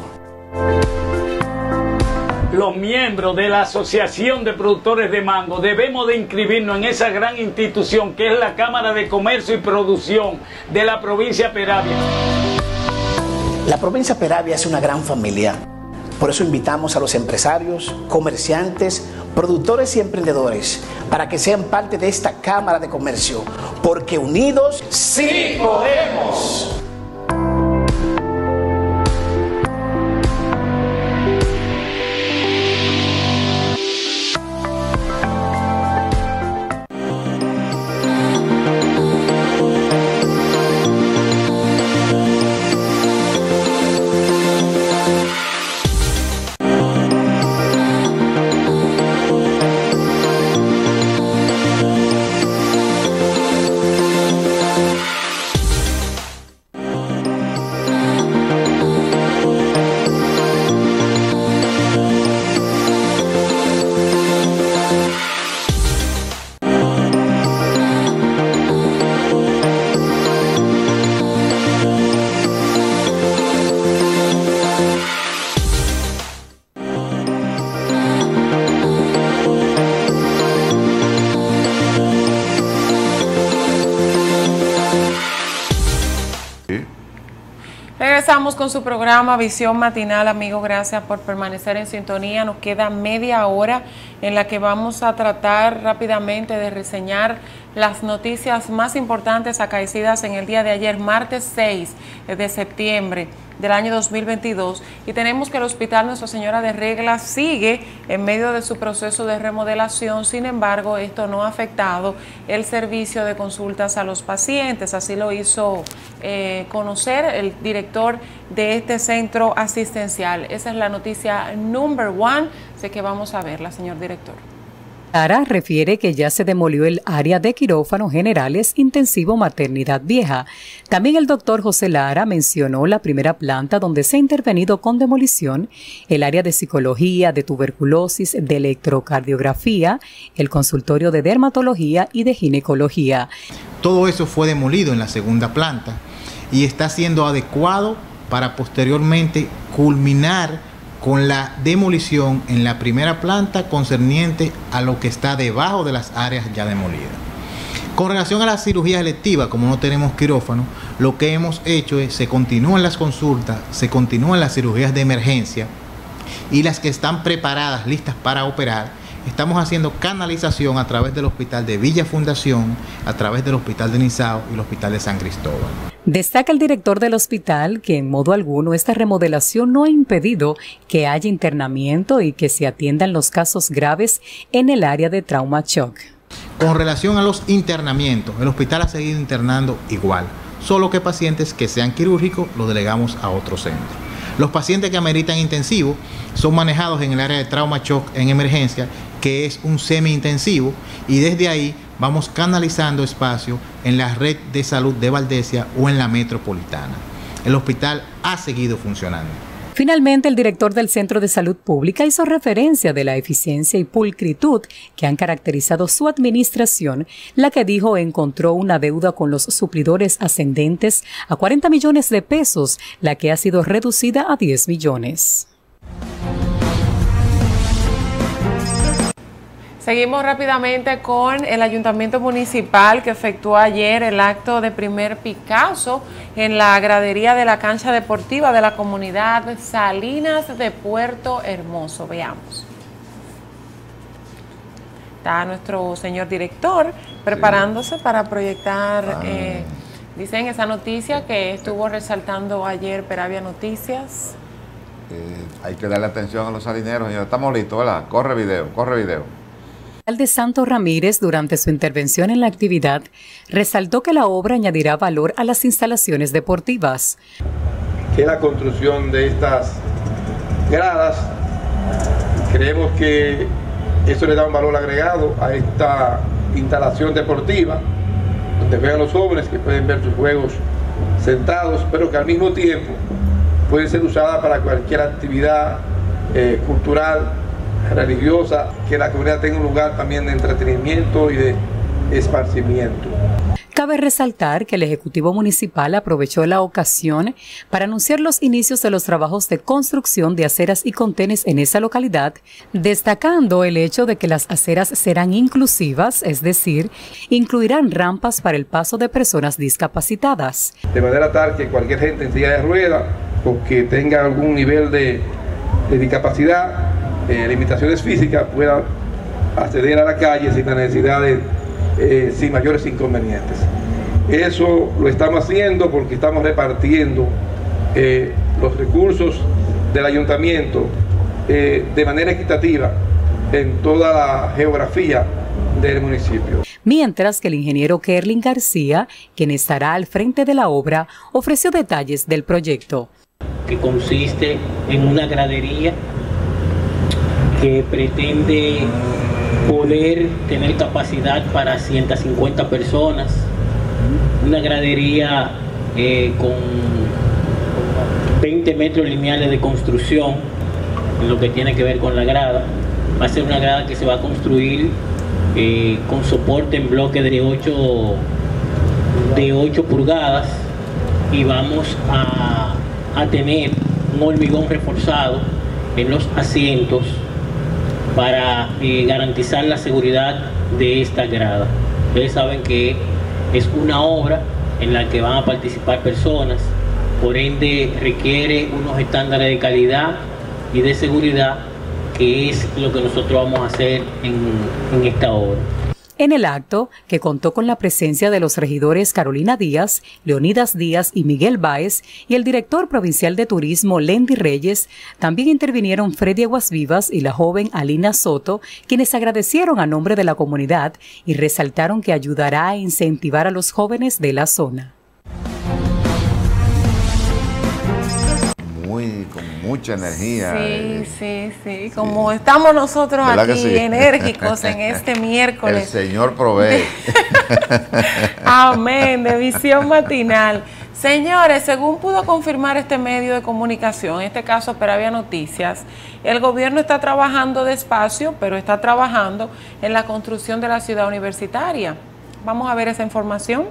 Los miembros de la Asociación de Productores de Mango debemos de inscribirnos en esa gran institución que es la Cámara de Comercio y Producción de la provincia de Peravia. La provincia de Peravia es una gran familia. Por eso invitamos a los empresarios, comerciantes, productores y emprendedores para que sean parte de esta Cámara de Comercio, porque unidos sí podemos. Con su programa Visión Matinal, amigos. Gracias por permanecer en sintonía. Nos queda media hora en la que vamos a tratar rápidamente de reseñar las noticias más importantes acaecidas en el día de ayer, martes 6 de septiembre del año 2022 y tenemos que el Hospital Nuestra Señora de Regla sigue en medio de su proceso de remodelación, sin embargo esto no ha afectado el servicio de consultas a los pacientes, así lo hizo eh, conocer el director de este centro asistencial. Esa es la noticia number one, sé que vamos a verla, señor director. Lara refiere que ya se demolió el área de quirófano generales intensivo maternidad vieja. También el doctor José Lara mencionó la primera planta donde se ha intervenido con demolición, el área de psicología, de tuberculosis, de electrocardiografía, el consultorio de dermatología y de ginecología. Todo eso fue demolido en la segunda planta y está siendo adecuado para posteriormente culminar con la demolición en la primera planta concerniente a lo que está debajo de las áreas ya demolidas. Con relación a la cirugía electiva, como no tenemos quirófano, lo que hemos hecho es se continúan las consultas, se continúan las cirugías de emergencia y las que están preparadas, listas para operar, estamos haciendo canalización a través del hospital de Villa Fundación, a través del hospital de Nizao y el hospital de San Cristóbal. Destaca el director del hospital que en modo alguno esta remodelación no ha impedido que haya internamiento y que se atiendan los casos graves en el área de trauma shock. Con relación a los internamientos, el hospital ha seguido internando igual, solo que pacientes que sean quirúrgicos los delegamos a otro centro. Los pacientes que ameritan intensivo son manejados en el área de trauma shock en emergencia, que es un semi-intensivo, y desde ahí vamos canalizando espacio en la red de salud de Valdesia o en la metropolitana. El hospital ha seguido funcionando. Finalmente, el director del Centro de Salud Pública hizo referencia de la eficiencia y pulcritud que han caracterizado su administración, la que dijo encontró una deuda con los suplidores ascendentes a 40 millones de pesos, la que ha sido reducida a 10 millones. Seguimos rápidamente con el Ayuntamiento Municipal que efectuó ayer el acto de primer Picasso en la gradería de la cancha deportiva de la comunidad Salinas de Puerto Hermoso. Veamos. Está nuestro señor director preparándose para proyectar, Ah. eh, dicen esa noticia que estuvo resaltando ayer Peravia Noticias. Eh, hay que darle atención a los salineros, señor. Estamos listos, ¿verdad? Corre video, corre video. De Santo Ramírez, durante su intervención en la actividad, resaltó que la obra añadirá valor a las instalaciones deportivas. que la construcción de estas gradas. Creemos que eso le da un valor agregado a esta instalación deportiva, donde vean los jóvenes que pueden ver sus juegos sentados, pero que al mismo tiempo puede ser usada para cualquier actividad eh, cultural, religiosa, que la comunidad tenga un lugar también de entretenimiento y de esparcimiento. Cabe resaltar que el Ejecutivo Municipal aprovechó la ocasión para anunciar los inicios de los trabajos de construcción de aceras y contenes en esa localidad, destacando el hecho de que las aceras serán inclusivas, es decir, incluirán rampas para el paso de personas discapacitadas. de manera tal que cualquier gente en silla de ruedas o que tenga algún nivel de, de discapacidad, eh, limitaciones físicas, pueda acceder a la calle sin la necesidad de, eh, sin mayores inconvenientes. Eso lo estamos haciendo porque estamos repartiendo eh, los recursos del ayuntamiento eh, de manera equitativa en toda la geografía del municipio. Mientras que el ingeniero Kerlin García, quien estará al frente de la obra, ofreció detalles del proyecto. que consiste en una gradería que pretende poder tener capacidad para 150 personas, una gradería eh, con 20 metros lineales de construcción en lo que tiene que ver con la grada. Va a ser una grada que se va a construir eh, con soporte en bloque de 8, de 8 pulgadas y vamos a, a tener un hormigón reforzado en los asientos para eh, garantizar la seguridad de esta grada. Ustedes saben que es una obra en la que van a participar personas por ende requiere unos estándares de calidad y de seguridad que es lo que nosotros vamos a hacer en, en esta obra. En el acto, que contó con la presencia de los regidores Carolina Díaz, Leonidas Díaz y Miguel Báez, y el director provincial de turismo Lendy Reyes, también intervinieron Freddy Aguasvivas y la joven Alina Soto, quienes agradecieron a nombre de la comunidad y resaltaron que ayudará a incentivar a los jóvenes de la zona. Muy, con mucha energía. Sí, eh, sí, sí. Como estamos nosotros ¿Verdad que aquí sí? enérgicos en este El miércoles. Señor provee. Amén, de visión matinal. Señores, según pudo confirmar este medio de comunicación, en este caso Peravia Noticias, el gobierno está trabajando despacio, pero está trabajando en la construcción de la ciudad universitaria. Vamos a ver esa información.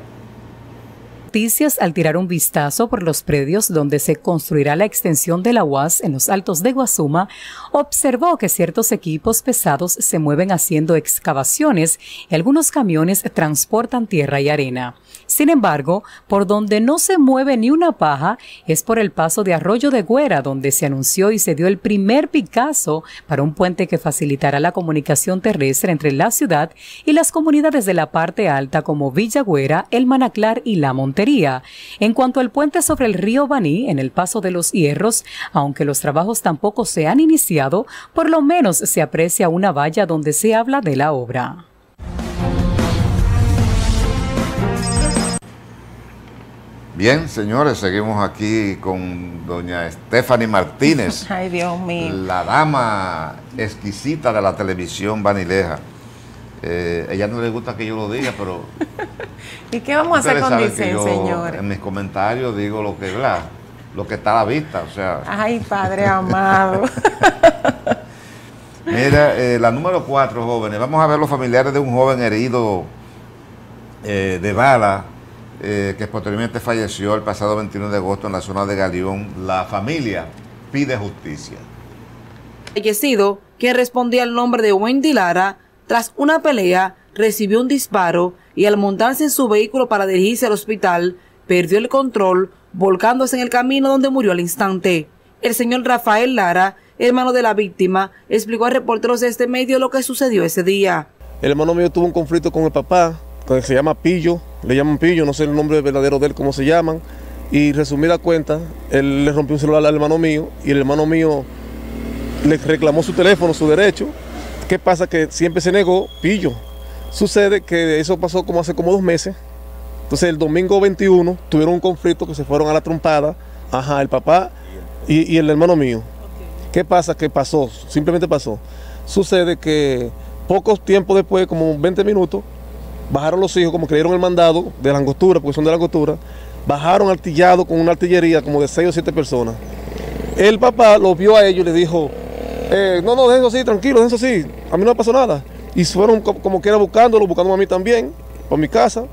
Noticias al tirar un vistazo por los predios donde se construirá la extensión de la UAS en los altos de Guazuma, observó que ciertos equipos pesados se mueven haciendo excavaciones y algunos camiones transportan tierra y arena. Sin embargo, por donde no se mueve ni una paja es por el paso de Arroyo de Güera, donde se anunció y se dio el primer Picasso para un puente que facilitará la comunicación terrestre entre la ciudad y las comunidades de la parte alta como Villa Güera, El Manaclar y La Montería. En cuanto al puente sobre el río Baní, en el Paso de los Hierros, aunque los trabajos tampoco se han iniciado, por lo menos se aprecia una valla donde se habla de la obra. Bien, señores, seguimos aquí con doña Stephanie Martínez, Ay, Dios mío. la dama exquisita de la televisión vanileja. Eh, ella no le gusta que yo lo diga, pero ¿Y qué vamos a hacer con Dicen, señores? en mis comentarios digo lo que, ¿verdad? lo que está a la vista. O sea, Ay, Padre amado. Mira, eh, la número cuatro, jóvenes. Vamos a ver los familiares de un joven herido eh, de bala eh, que posteriormente falleció el pasado 21 de agosto en la zona de Galeón. La familia pide justicia. fallecido, quien respondía al nombre de Wendy Lara, tras una pelea, recibió un disparo y al montarse en su vehículo para dirigirse al hospital, perdió el control, volcándose en el camino donde murió al instante. El señor Rafael Lara, hermano de la víctima, explicó a reporteros de este medio lo que sucedió ese día. El hermano mío tuvo un conflicto con el papá, que se llama Pillo, le llaman Pillo, no sé el nombre verdadero de él, cómo se llaman. Y resumida cuenta, él le rompió un celular al hermano mío y el hermano mío le reclamó su teléfono, su derecho. ¿Qué pasa? Que siempre se negó, Pillo. Sucede que eso pasó como hace como dos meses. Entonces el domingo 21 tuvieron un conflicto que se fueron a la trompada, ajá, el papá y, y el hermano mío. ¿Qué pasa? Que pasó, simplemente pasó. Sucede que pocos tiempos después, como 20 minutos, bajaron los hijos, como dieron el mandado de la angostura, porque son de la angostura, bajaron artillado con una artillería como de 6 o 7 personas. El papá lo vio a ellos y le dijo, eh, no, no, déjenlo así, tranquilo, déjenlo así, a mí no me pasó nada. Y fueron co- como que era buscándolo, buscándome a mí también, por mi casa,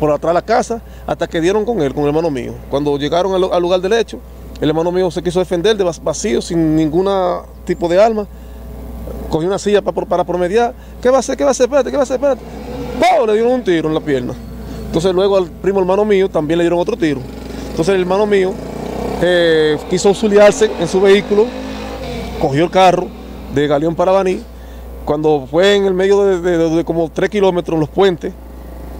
por atrás de la casa, hasta que dieron con él, con el hermano mío. Cuando llegaron al, lugar del hecho, el hermano mío se quiso defender de vac- vacío, sin ningún tipo de arma. Cogió una silla para, para promediar. ¿Qué va a hacer? ¿Qué va a hacer? Espérate, ¿qué va a hacer? Espérate. ¡Pau! Le dieron un tiro en la pierna. Entonces luego al primo hermano mío también le dieron otro tiro. Entonces el hermano mío eh, quiso auxiliarse en su vehículo, cogió el carro de Galeón para Baní. Cuando fue en el medio de, como tres kilómetros los puentes,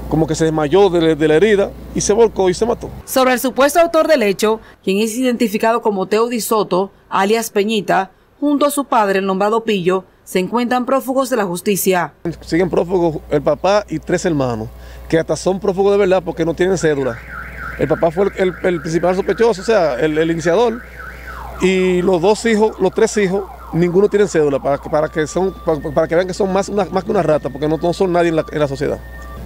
como que se desmayó de, la herida y se volcó y se mató. Sobre el supuesto autor del hecho, quien es identificado como Teo Di Soto, alias Peñita, junto a su padre, el nombrado Pillo, se encuentran prófugos de la justicia. Siguen prófugos el papá y tres hermanos, que hasta son prófugos de verdad porque no tienen cédula. El papá fue el, principal sospechoso, o sea, el, iniciador. Y los dos hijos, los tres hijos, ninguno tiene cédula, para, que- para, que, son, para, que vean que son más, más que una rata, porque no, son nadie en la sociedad.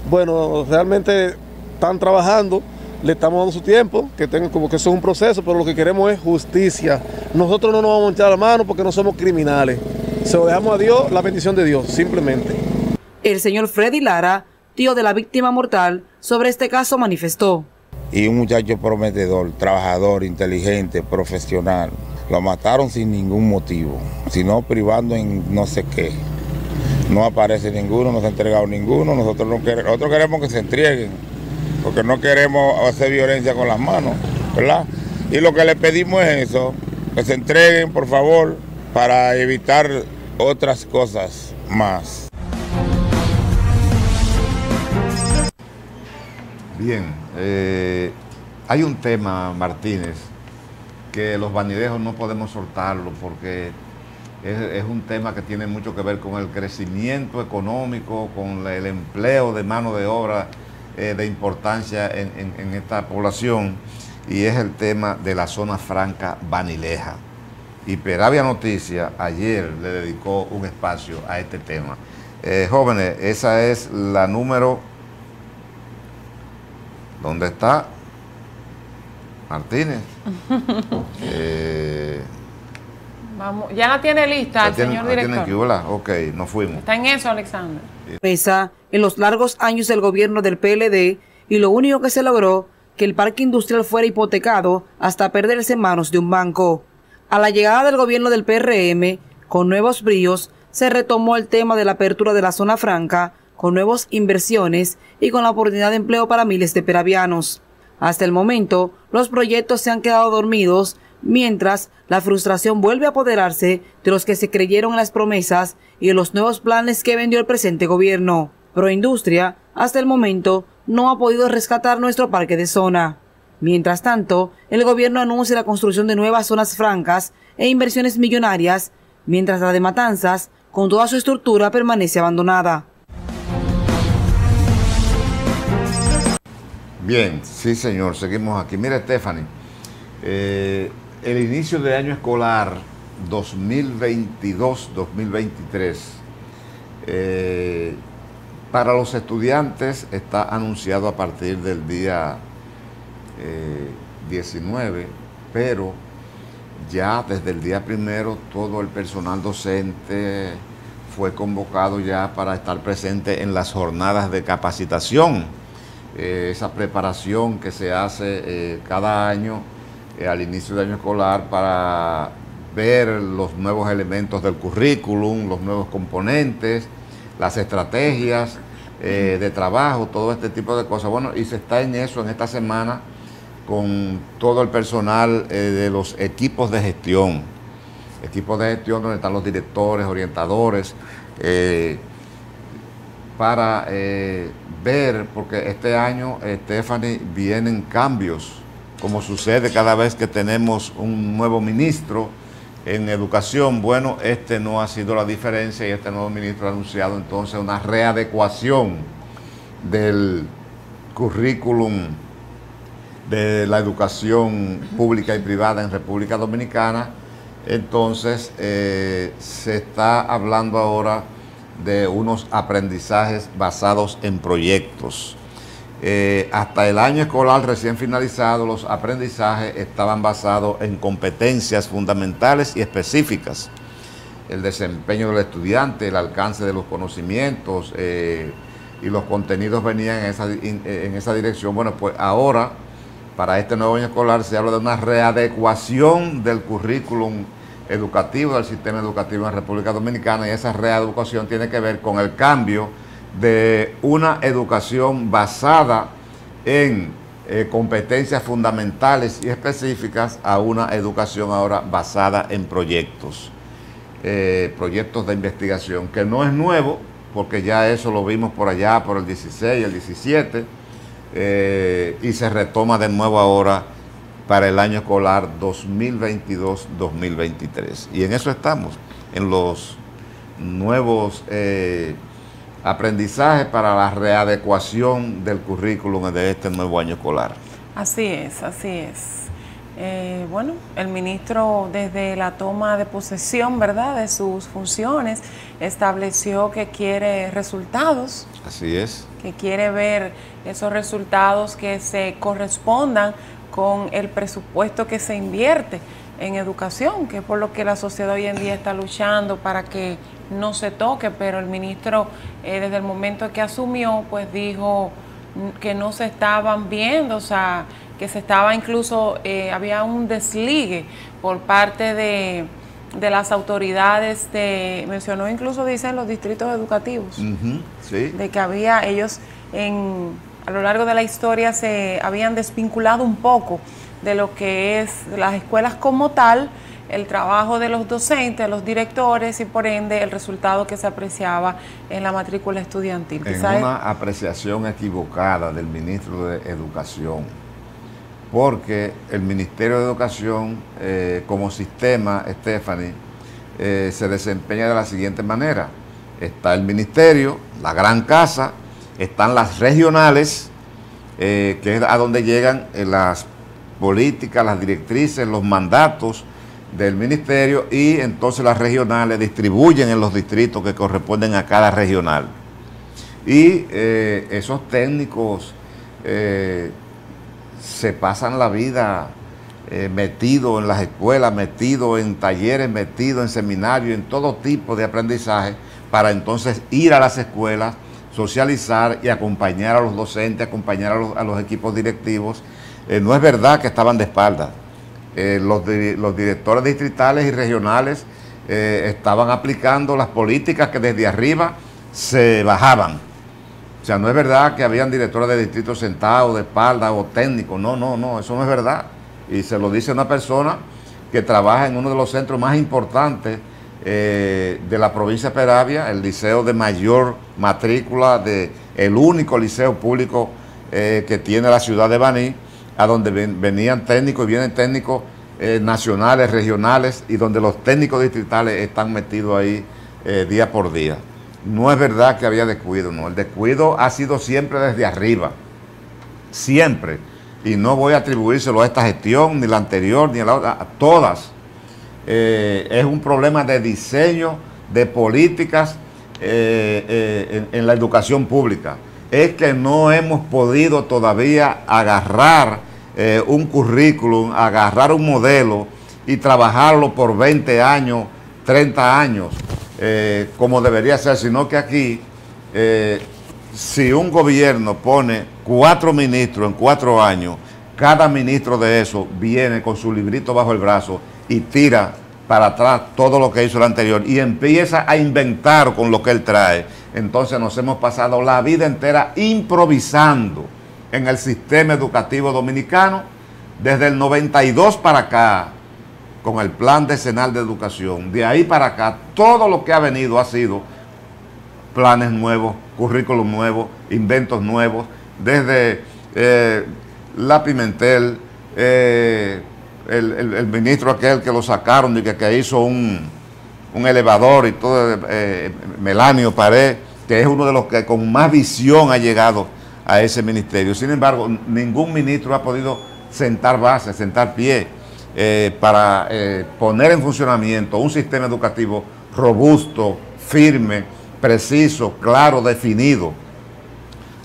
Bueno, realmente están trabajando, le estamos dando su tiempo, que tengan como que eso es un proceso, pero lo que queremos es justicia. Nosotros no nos vamos a echar la mano porque no somos criminales. Se lo dejamos a Dios, la bendición de Dios, simplemente. El señor Freddy Lara, tío de la víctima mortal, sobre este caso manifestó. y un muchacho prometedor, trabajador, inteligente, profesional. Lo mataron sin ningún motivo, sino privando en no sé qué. No aparece ninguno, no se ha entregado ninguno. Nosotros, no queremos, nosotros queremos que se entreguen, porque no queremos hacer violencia con las manos, ¿verdad? Y lo que le pedimos es eso, que se entreguen, por favor, para evitar otras cosas más. Bien, eh, hay un tema, Martínez, que los vanidejos no podemos soltarlo porque es, un tema que tiene mucho que ver con el crecimiento económico, con el empleo de mano de obra eh, de importancia en, esta población y es el tema de la zona franca Vanileja. Y Peravia Noticia ayer le dedicó un espacio a este tema. Eh, jóvenes, esa es la número... ¿Dónde está? Martínez. eh, Vamos, ya la tiene lista el señor director. Tiene ok, nos fuimos. Está en eso, Alexander. Pesa en los largos años del gobierno del PLD y lo único que se logró que el parque industrial fuera hipotecado hasta perderse en manos de un banco. A la llegada del gobierno del PRM, con nuevos bríos, se retomó el tema de la apertura de la zona franca, con nuevas inversiones y con la oportunidad de empleo para miles de peravianos. Hasta el momento, los proyectos se han quedado dormidos mientras la frustración vuelve a apoderarse de los que se creyeron en las promesas y en los nuevos planes que vendió el presente gobierno. Proindustria, hasta el momento, no ha podido rescatar nuestro parque de zona. Mientras tanto, el gobierno anuncia la construcción de nuevas zonas francas e inversiones millonarias, mientras la de Matanzas, con toda su estructura, permanece abandonada. Bien, sí señor, seguimos aquí. Mira Stephanie, eh, el inicio de año escolar 2022-2023 eh, para los estudiantes está anunciado a partir del día 19, eh, pero ya desde el día primero todo el personal docente fue convocado ya para estar presente en las jornadas de capacitación. Eh, esa preparación que se hace cada año eh, al inicio del año escolar para ver los nuevos elementos del currículum, los nuevos componentes, las estrategias eh, de trabajo, todo este tipo de cosas. Bueno, y se está en eso en esta semana con todo el personal eh, de los equipos de gestión, equipos de gestión donde están los directores, orientadores, para ver, porque este año, Stephanie, vienen cambios como sucede cada vez que tenemos un nuevo ministro en educación, bueno, este no ha sido la diferencia y este nuevo ministro ha anunciado entonces una readecuación del currículum de la educación pública y privada en República Dominicana. Entonces, eh, se está hablando ahora de unos aprendizajes basados en proyectos. Eh, hasta el año escolar recién finalizado, los aprendizajes estaban basados en competencias fundamentales y específicas. El desempeño del estudiante, el alcance de los conocimientos eh, y los contenidos venían en esa, en esa dirección. Bueno, pues ahora, para este nuevo año escolar, se habla de una readecuación del currículum educativo del sistema educativo en República Dominicana y esa readecuación tiene que ver con el cambio de una educación basada en eh, competencias fundamentales y específicas a una educación ahora basada en proyectos, eh, proyectos de investigación, que no es nuevo, porque ya eso lo vimos por allá, por el 16, el 17, eh, y se retoma de nuevo ahora para el año escolar 2022-2023. Y en eso estamos, en los nuevos aprendizaje para la readecuación del currículum de este nuevo año escolar. Así es, así es. Eh, bueno, el ministro desde la toma de posesión, ¿verdad?, de sus funciones, estableció que quiere resultados. Así es. Que quiere ver esos resultados que se correspondan con el presupuesto que se invierte en educación, que es por lo que la sociedad hoy en día está luchando para que no se toque, pero el ministro eh, desde el momento que asumió, pues dijo que no se estaban viendo, o sea, que se estaba incluso, eh, había un desligue por parte de, las autoridades, de, mencionó incluso, dicen, los distritos educativos, de que había ellos en, a lo largo de la historia se habían desvinculado un poco de lo que es las escuelas como tal, el trabajo de los docentes, los directores y por ende el resultado que se apreciaba en la matrícula estudiantil. En una apreciación equivocada del ministro de Educación, porque el Ministerio de Educación eh, como sistema, Stephanie, eh, se desempeña de la siguiente manera. Está el ministerio, la gran casa, están las regionales, eh, que es a donde llegan las políticas, las directrices, los mandatos del ministerio y entonces las regionales distribuyen en los distritos que corresponden a cada regional. Y eh, esos técnicos eh, se pasan la vida eh, metidos en las escuelas, metidos en talleres, metidos en seminarios, en todo tipo de aprendizaje, para entonces ir a las escuelas, socializar y acompañar a los docentes, acompañar a los, a los equipos directivos. No es verdad que estaban de espaldas eh, los, directores distritales y regionales eh, estaban aplicando las políticas que desde arriba se bajaban. O sea, no es verdad que habían directores de distrito sentados, de espalda o técnicos. No, no, no, eso no es verdad. Y se lo dice una persona que trabaja en uno de los centros más importantes eh, de la provincia de Peravia, el liceo de mayor matrícula, de, el único liceo público que tiene la ciudad de Baní a donde venían técnicos y vienen técnicos eh, nacionales, regionales y donde los técnicos distritales están metidos ahí eh, día por día. No es verdad que había descuido, no. El descuido ha sido siempre desde arriba. Siempre. Y no voy a atribuírselo a esta gestión, ni la anterior, ni a la otra, a todas. Eh, es un problema de diseño de políticas en la educación pública. Es que no hemos podido todavía agarrar eh, un currículum, agarrar un modelo y trabajarlo por 20 años, 30 años, eh, como debería ser, sino que aquí, eh, si un gobierno pone cuatro ministros en cuatro años, cada ministro de eso viene con su librito bajo el brazo y tira para atrás todo lo que hizo el anterior y empieza a inventar con lo que él trae. Entonces nos hemos pasado la vida entera improvisando en el sistema educativo dominicano desde el 92 para acá con el plan decenal de educación. De ahí para acá, todo lo que ha venido ha sido planes nuevos, currículos nuevos, inventos nuevos, desde eh, la Pimentel, eh, el, ministro aquel que lo sacaron y que, hizo un, elevador y todo, eh, Melanio Pared, que es uno de los que con más visión ha llegado a ese ministerio. Sin embargo, ningún ministro ha podido sentar base, sentar pie eh, para eh, poner en funcionamiento un sistema educativo robusto, firme, preciso, claro, definido.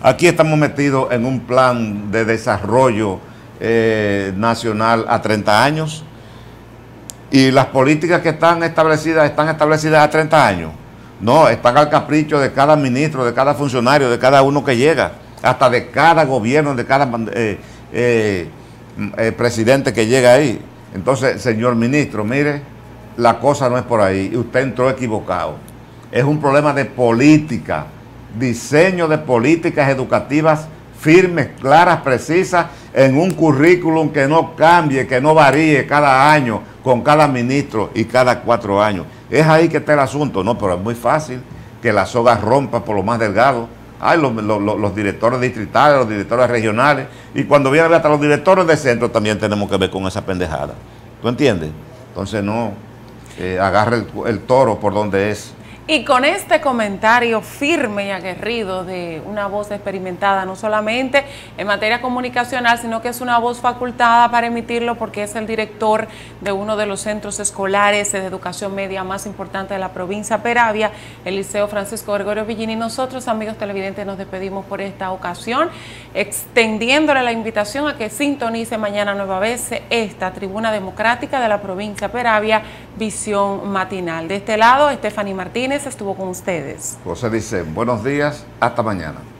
Aquí estamos metidos en un plan de desarrollo eh, nacional a 30 años y las políticas que están establecidas están establecidas a 30 años. No, están al capricho de cada ministro, de cada funcionario, de cada uno que llega hasta de cada gobierno, de cada eh, eh, eh, presidente que llega ahí. Entonces, señor ministro, mire, la cosa no es por ahí usted entró equivocado. Es un problema de política, diseño de políticas educativas firmes, claras, precisas, en un currículum que no cambie, que no varíe cada año con cada ministro y cada cuatro años. Es ahí que está el asunto, no, pero es muy fácil que la soga rompa por lo más delgado hay los, directores distritales, los directores regionales, y cuando viene hasta los directores de centro también tenemos que ver con esa pendejada. ¿Tú entiendes? Entonces no eh, agarre el, toro por donde es. Y con este comentario firme y aguerrido de una voz experimentada, no solamente en materia comunicacional, sino que es una voz facultada para emitirlo porque es el director de uno de los centros escolares de educación media más importantes de la provincia Peravia, el Liceo Francisco Gregorio Villini. Nosotros, amigos televidentes, nos despedimos por esta ocasión, extendiéndole la invitación a que sintonice mañana nueva vez esta tribuna democrática de la provincia Peravia, Visión Matinal. De este lado, Stephanie Martínez estuvo con ustedes. José dice, buenos días, hasta mañana.